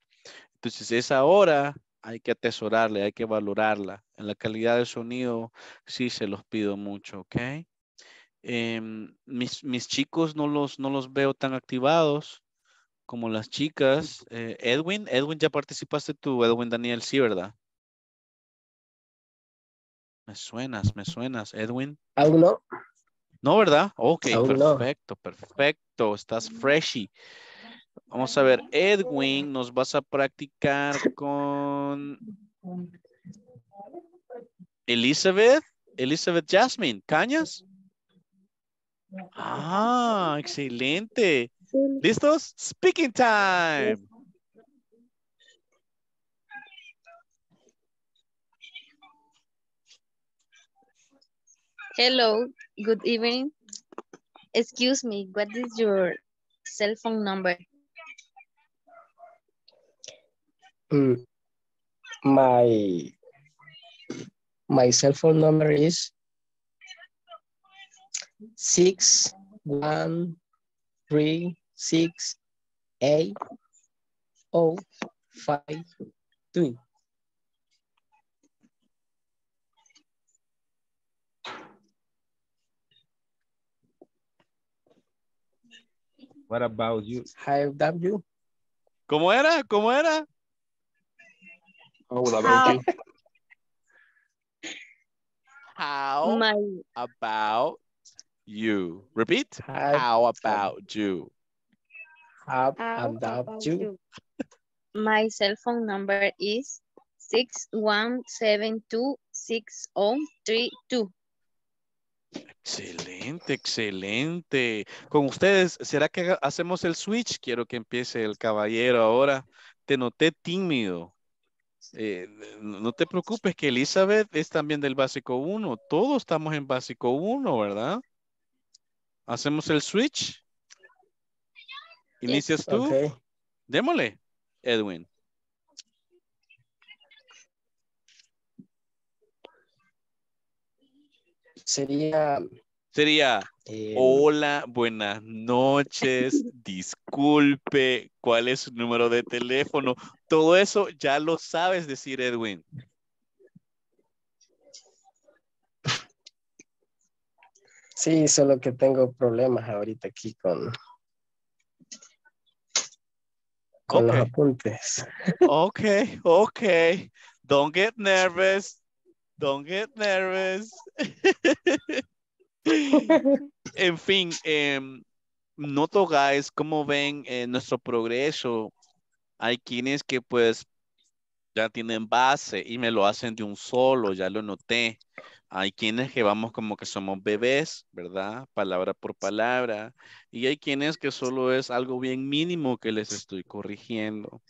Speaker 1: Entonces, esa hora hay que atesorarla, hay que valorarla. En la calidad del sonido, sí se los pido mucho, ¿ok? Em, mis, mis chicos no los, no los veo tan activados como las chicas. Eh, Edwin, Edwin, ya participaste tú, Edwin Daniel, sí, ¿verdad? Me suenas, me suenas, Edwin.
Speaker 7: Aún no.
Speaker 1: No, ¿verdad? Ok,
Speaker 7: Aún no.
Speaker 1: perfecto, perfecto. Estás freshy. Vamos a ver, Edwin, nos vas a practicar con Elizabeth, Elizabeth Jasmine, ¿cañas? Ah, excelente. ¿Listos? Speaking time.
Speaker 10: Hello, good evening. Excuse me, what is your cell phone number?
Speaker 7: Mm, My my cell phone number is six one three six eight oh five two.
Speaker 3: What about you?
Speaker 7: How about you?
Speaker 1: ¿Cómo era? ¿Cómo era?
Speaker 5: How about you?
Speaker 1: How
Speaker 10: My
Speaker 1: about you? Repeat.
Speaker 7: How,
Speaker 1: How about you?
Speaker 7: how
Speaker 9: How
Speaker 7: about
Speaker 9: about
Speaker 7: you?
Speaker 9: you?
Speaker 10: my cell phone number is six one seven two six oh three two.
Speaker 1: Excelente, excelente. Con ustedes, ¿será que hacemos el switch? Quiero que empiece el caballero ahora. Te noté tímido. Eh, no no te preocupes que Elizabeth es también del básico 1. Todos estamos en básico 1, ¿verdad? ¿Hacemos el switch? ¿Inicias tú?
Speaker 7: Okay.
Speaker 1: Démosle, Edwin.
Speaker 7: Sería
Speaker 1: Sería,
Speaker 7: eh,
Speaker 1: hola, buenas noches, disculpe, ¿cuál es su número de teléfono? Todo eso ya lo sabes decir, Edwin.
Speaker 7: sí, solo que tengo problemas ahorita aquí con, con los
Speaker 1: Ok.
Speaker 7: apuntes.
Speaker 1: Ok, ok. Don't get nervous. Don't get nervous. En fin, em, noto, guys, cómo ven eh, nuestro progreso. Hay quienes que pues ya tienen base y me lo hacen de un solo, ya lo noté. Hay quienes que vamos como que somos bebés, ¿verdad? Palabra por palabra. Y hay quienes que solo es algo bien mínimo que les estoy corrigiendo.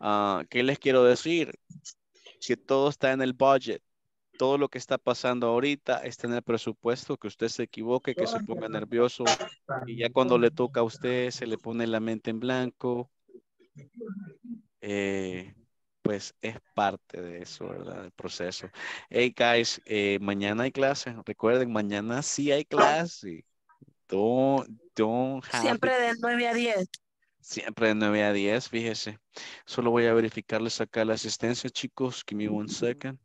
Speaker 1: Ah, ¿Qué les quiero decir? Que todo está en el budget. Todo lo que está pasando ahorita está en el presupuesto, que usted se equivoque, que se ponga nervioso y ya cuando le toca a usted se le pone la mente en blanco. Eh, pues es parte de eso, ¿verdad? El proceso. Hey, guys, eh, mañana hay clase. Recuerden, mañana sí hay clase. Don't, don't have
Speaker 2: Siempre de 9 a 10.
Speaker 1: Siempre de 9 a 10, fíjese. Solo voy a verificarles acá la asistencia, chicos. Give me one second.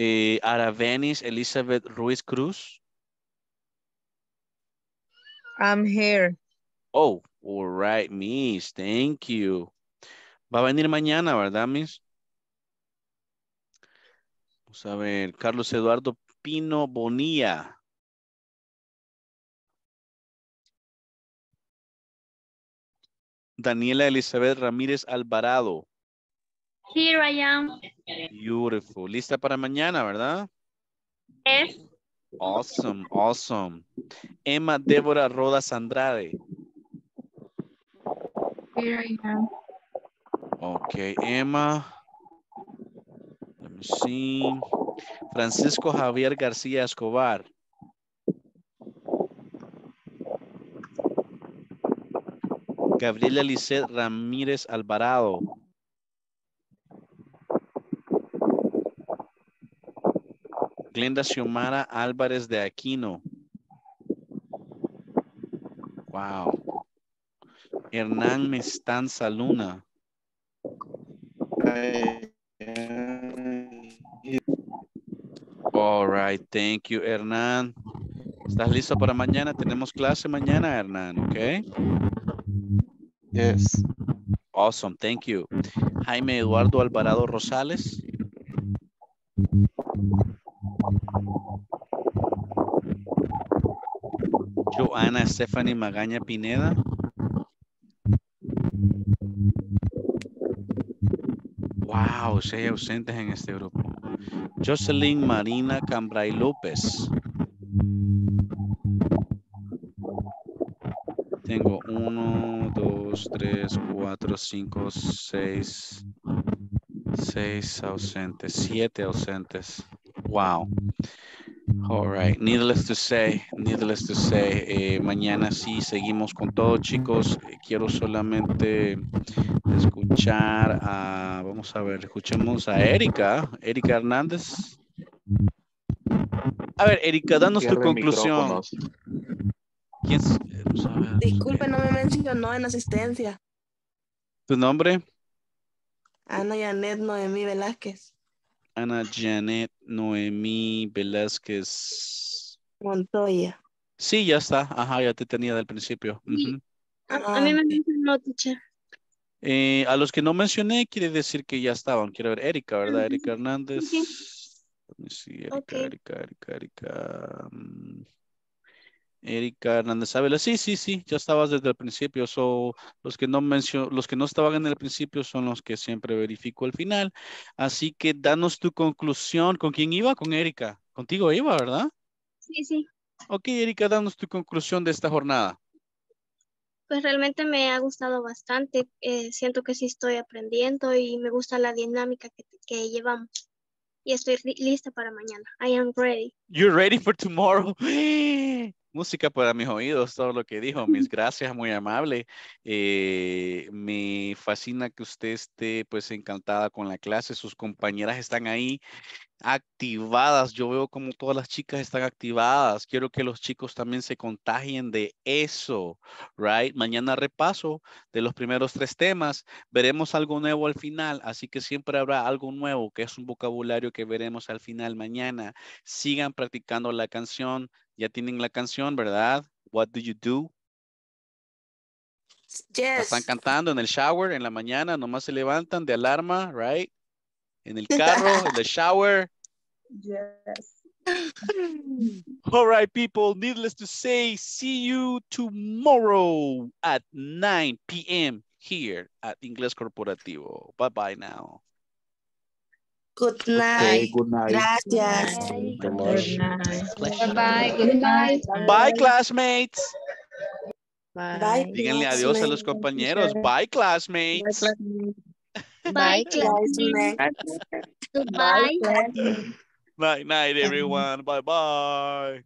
Speaker 1: Eh, Aravenis Elizabeth Ruiz Cruz.
Speaker 17: I'm here.
Speaker 1: Oh, all right, Miss. Thank you. Va a venir mañana, ¿verdad, Miss? Vamos a ver. Carlos Eduardo Pino Bonilla. Daniela Elizabeth Ramírez Alvarado.
Speaker 16: Here I am.
Speaker 1: Beautiful. Lista para mañana, ¿verdad?
Speaker 16: Yes.
Speaker 1: Awesome, awesome. Emma Débora Rodas Andrade.
Speaker 4: Here I am.
Speaker 1: Ok, Emma. Let me see. Francisco Javier García Escobar. Gabriela Lisset Ramírez Alvarado. Glenda Xiomara Álvarez de Aquino. Wow. Hernán Mestanza Luna. All right, thank you, Hernán. ¿Estás listo para mañana? Tenemos clase mañana, Hernán, ¿ok?
Speaker 5: Yes.
Speaker 1: Awesome, thank you. Jaime Eduardo Alvarado Rosales. Joana Stephanie Magaña Pineda. Wow, seis ausentes en este grupo. Jocelyn Marina Cambray López. Tengo uno, dos, tres, cuatro, cinco, seis, seis ausentes, siete ausentes. Wow. All right. Needless to say, needless to say, eh, mañana sí seguimos con todo, chicos. Eh, quiero solamente escuchar a, vamos a ver, escuchemos a Erika, Erika Hernández. A ver, Erika, danos tu conclusión.
Speaker 5: micrófonos.
Speaker 1: ¿Quién es? Vamos a ver.
Speaker 2: Disculpe, no me mencionó en asistencia.
Speaker 1: ¿Tu nombre?
Speaker 2: Ana Janet Noemí Velázquez
Speaker 1: Ana Janet Noemí Velázquez.
Speaker 2: Montoya.
Speaker 1: Sí, ya está. Ajá, ya te tenía del principio.
Speaker 16: A, a mí me mencionó, teacher.
Speaker 1: Eh, a los que no mencioné, quiere decir que ya estaban. Quiero ver, Erika, ¿verdad? Erika Hernández.
Speaker 16: Sí.
Speaker 1: Let me see, Erika. Erika, Erika, Erika. Erika Hernández Ávila. Sí, sí, sí, ya estabas desde el principio. So, los que no mencio- los que no estaban en el principio son los que siempre verifico al final. Así que danos tu conclusión. ¿Con quién iba? Con Erika. Contigo iba, ¿verdad?
Speaker 16: Sí, sí.
Speaker 1: Ok, Erika, danos tu conclusión de esta jornada.
Speaker 16: Pues realmente me ha gustado bastante. eh, siento que sí estoy aprendiendo y me gusta la dinámica que, que llevamos. Y estoy li- lista para mañana. I am ready.
Speaker 1: You're ready for tomorrow. Música para mis oídos, todo lo que dijo. Mis gracias, muy amable. Eh, me fascina que usted esté pues encantada con la clase. Sus compañeras están ahí activadas. Yo veo como todas las chicas están activadas. Quiero que los chicos también se contagien de eso, right? Mañana repaso de los primeros tres temas. Veremos algo nuevo al final, así que siempre habrá algo nuevo, que es un vocabulario que veremos al final mañana. Sigan practicando la canción. Ya tienen la canción, ¿verdad? What do you do? La
Speaker 2: Yes.
Speaker 1: están cantando en el shower en la mañana, nomás se levantan de alarma, right? En el carro, en el shower.
Speaker 15: Yes.
Speaker 1: All right, people, needless to say, see you tomorrow at 9 p.m. here at Inglés Corporativo. Bye-bye now.
Speaker 2: Good
Speaker 5: Okay,
Speaker 2: night.
Speaker 5: good night.
Speaker 2: Gracias.
Speaker 7: Good night.
Speaker 8: Good night.
Speaker 1: Bye, classmates.
Speaker 2: Bye.
Speaker 1: Díganle adiós a los compañeros. Bye, classmates.
Speaker 16: Bye,
Speaker 2: classmate.
Speaker 16: Goodbye.
Speaker 1: Night, night, everyone. Bye-bye.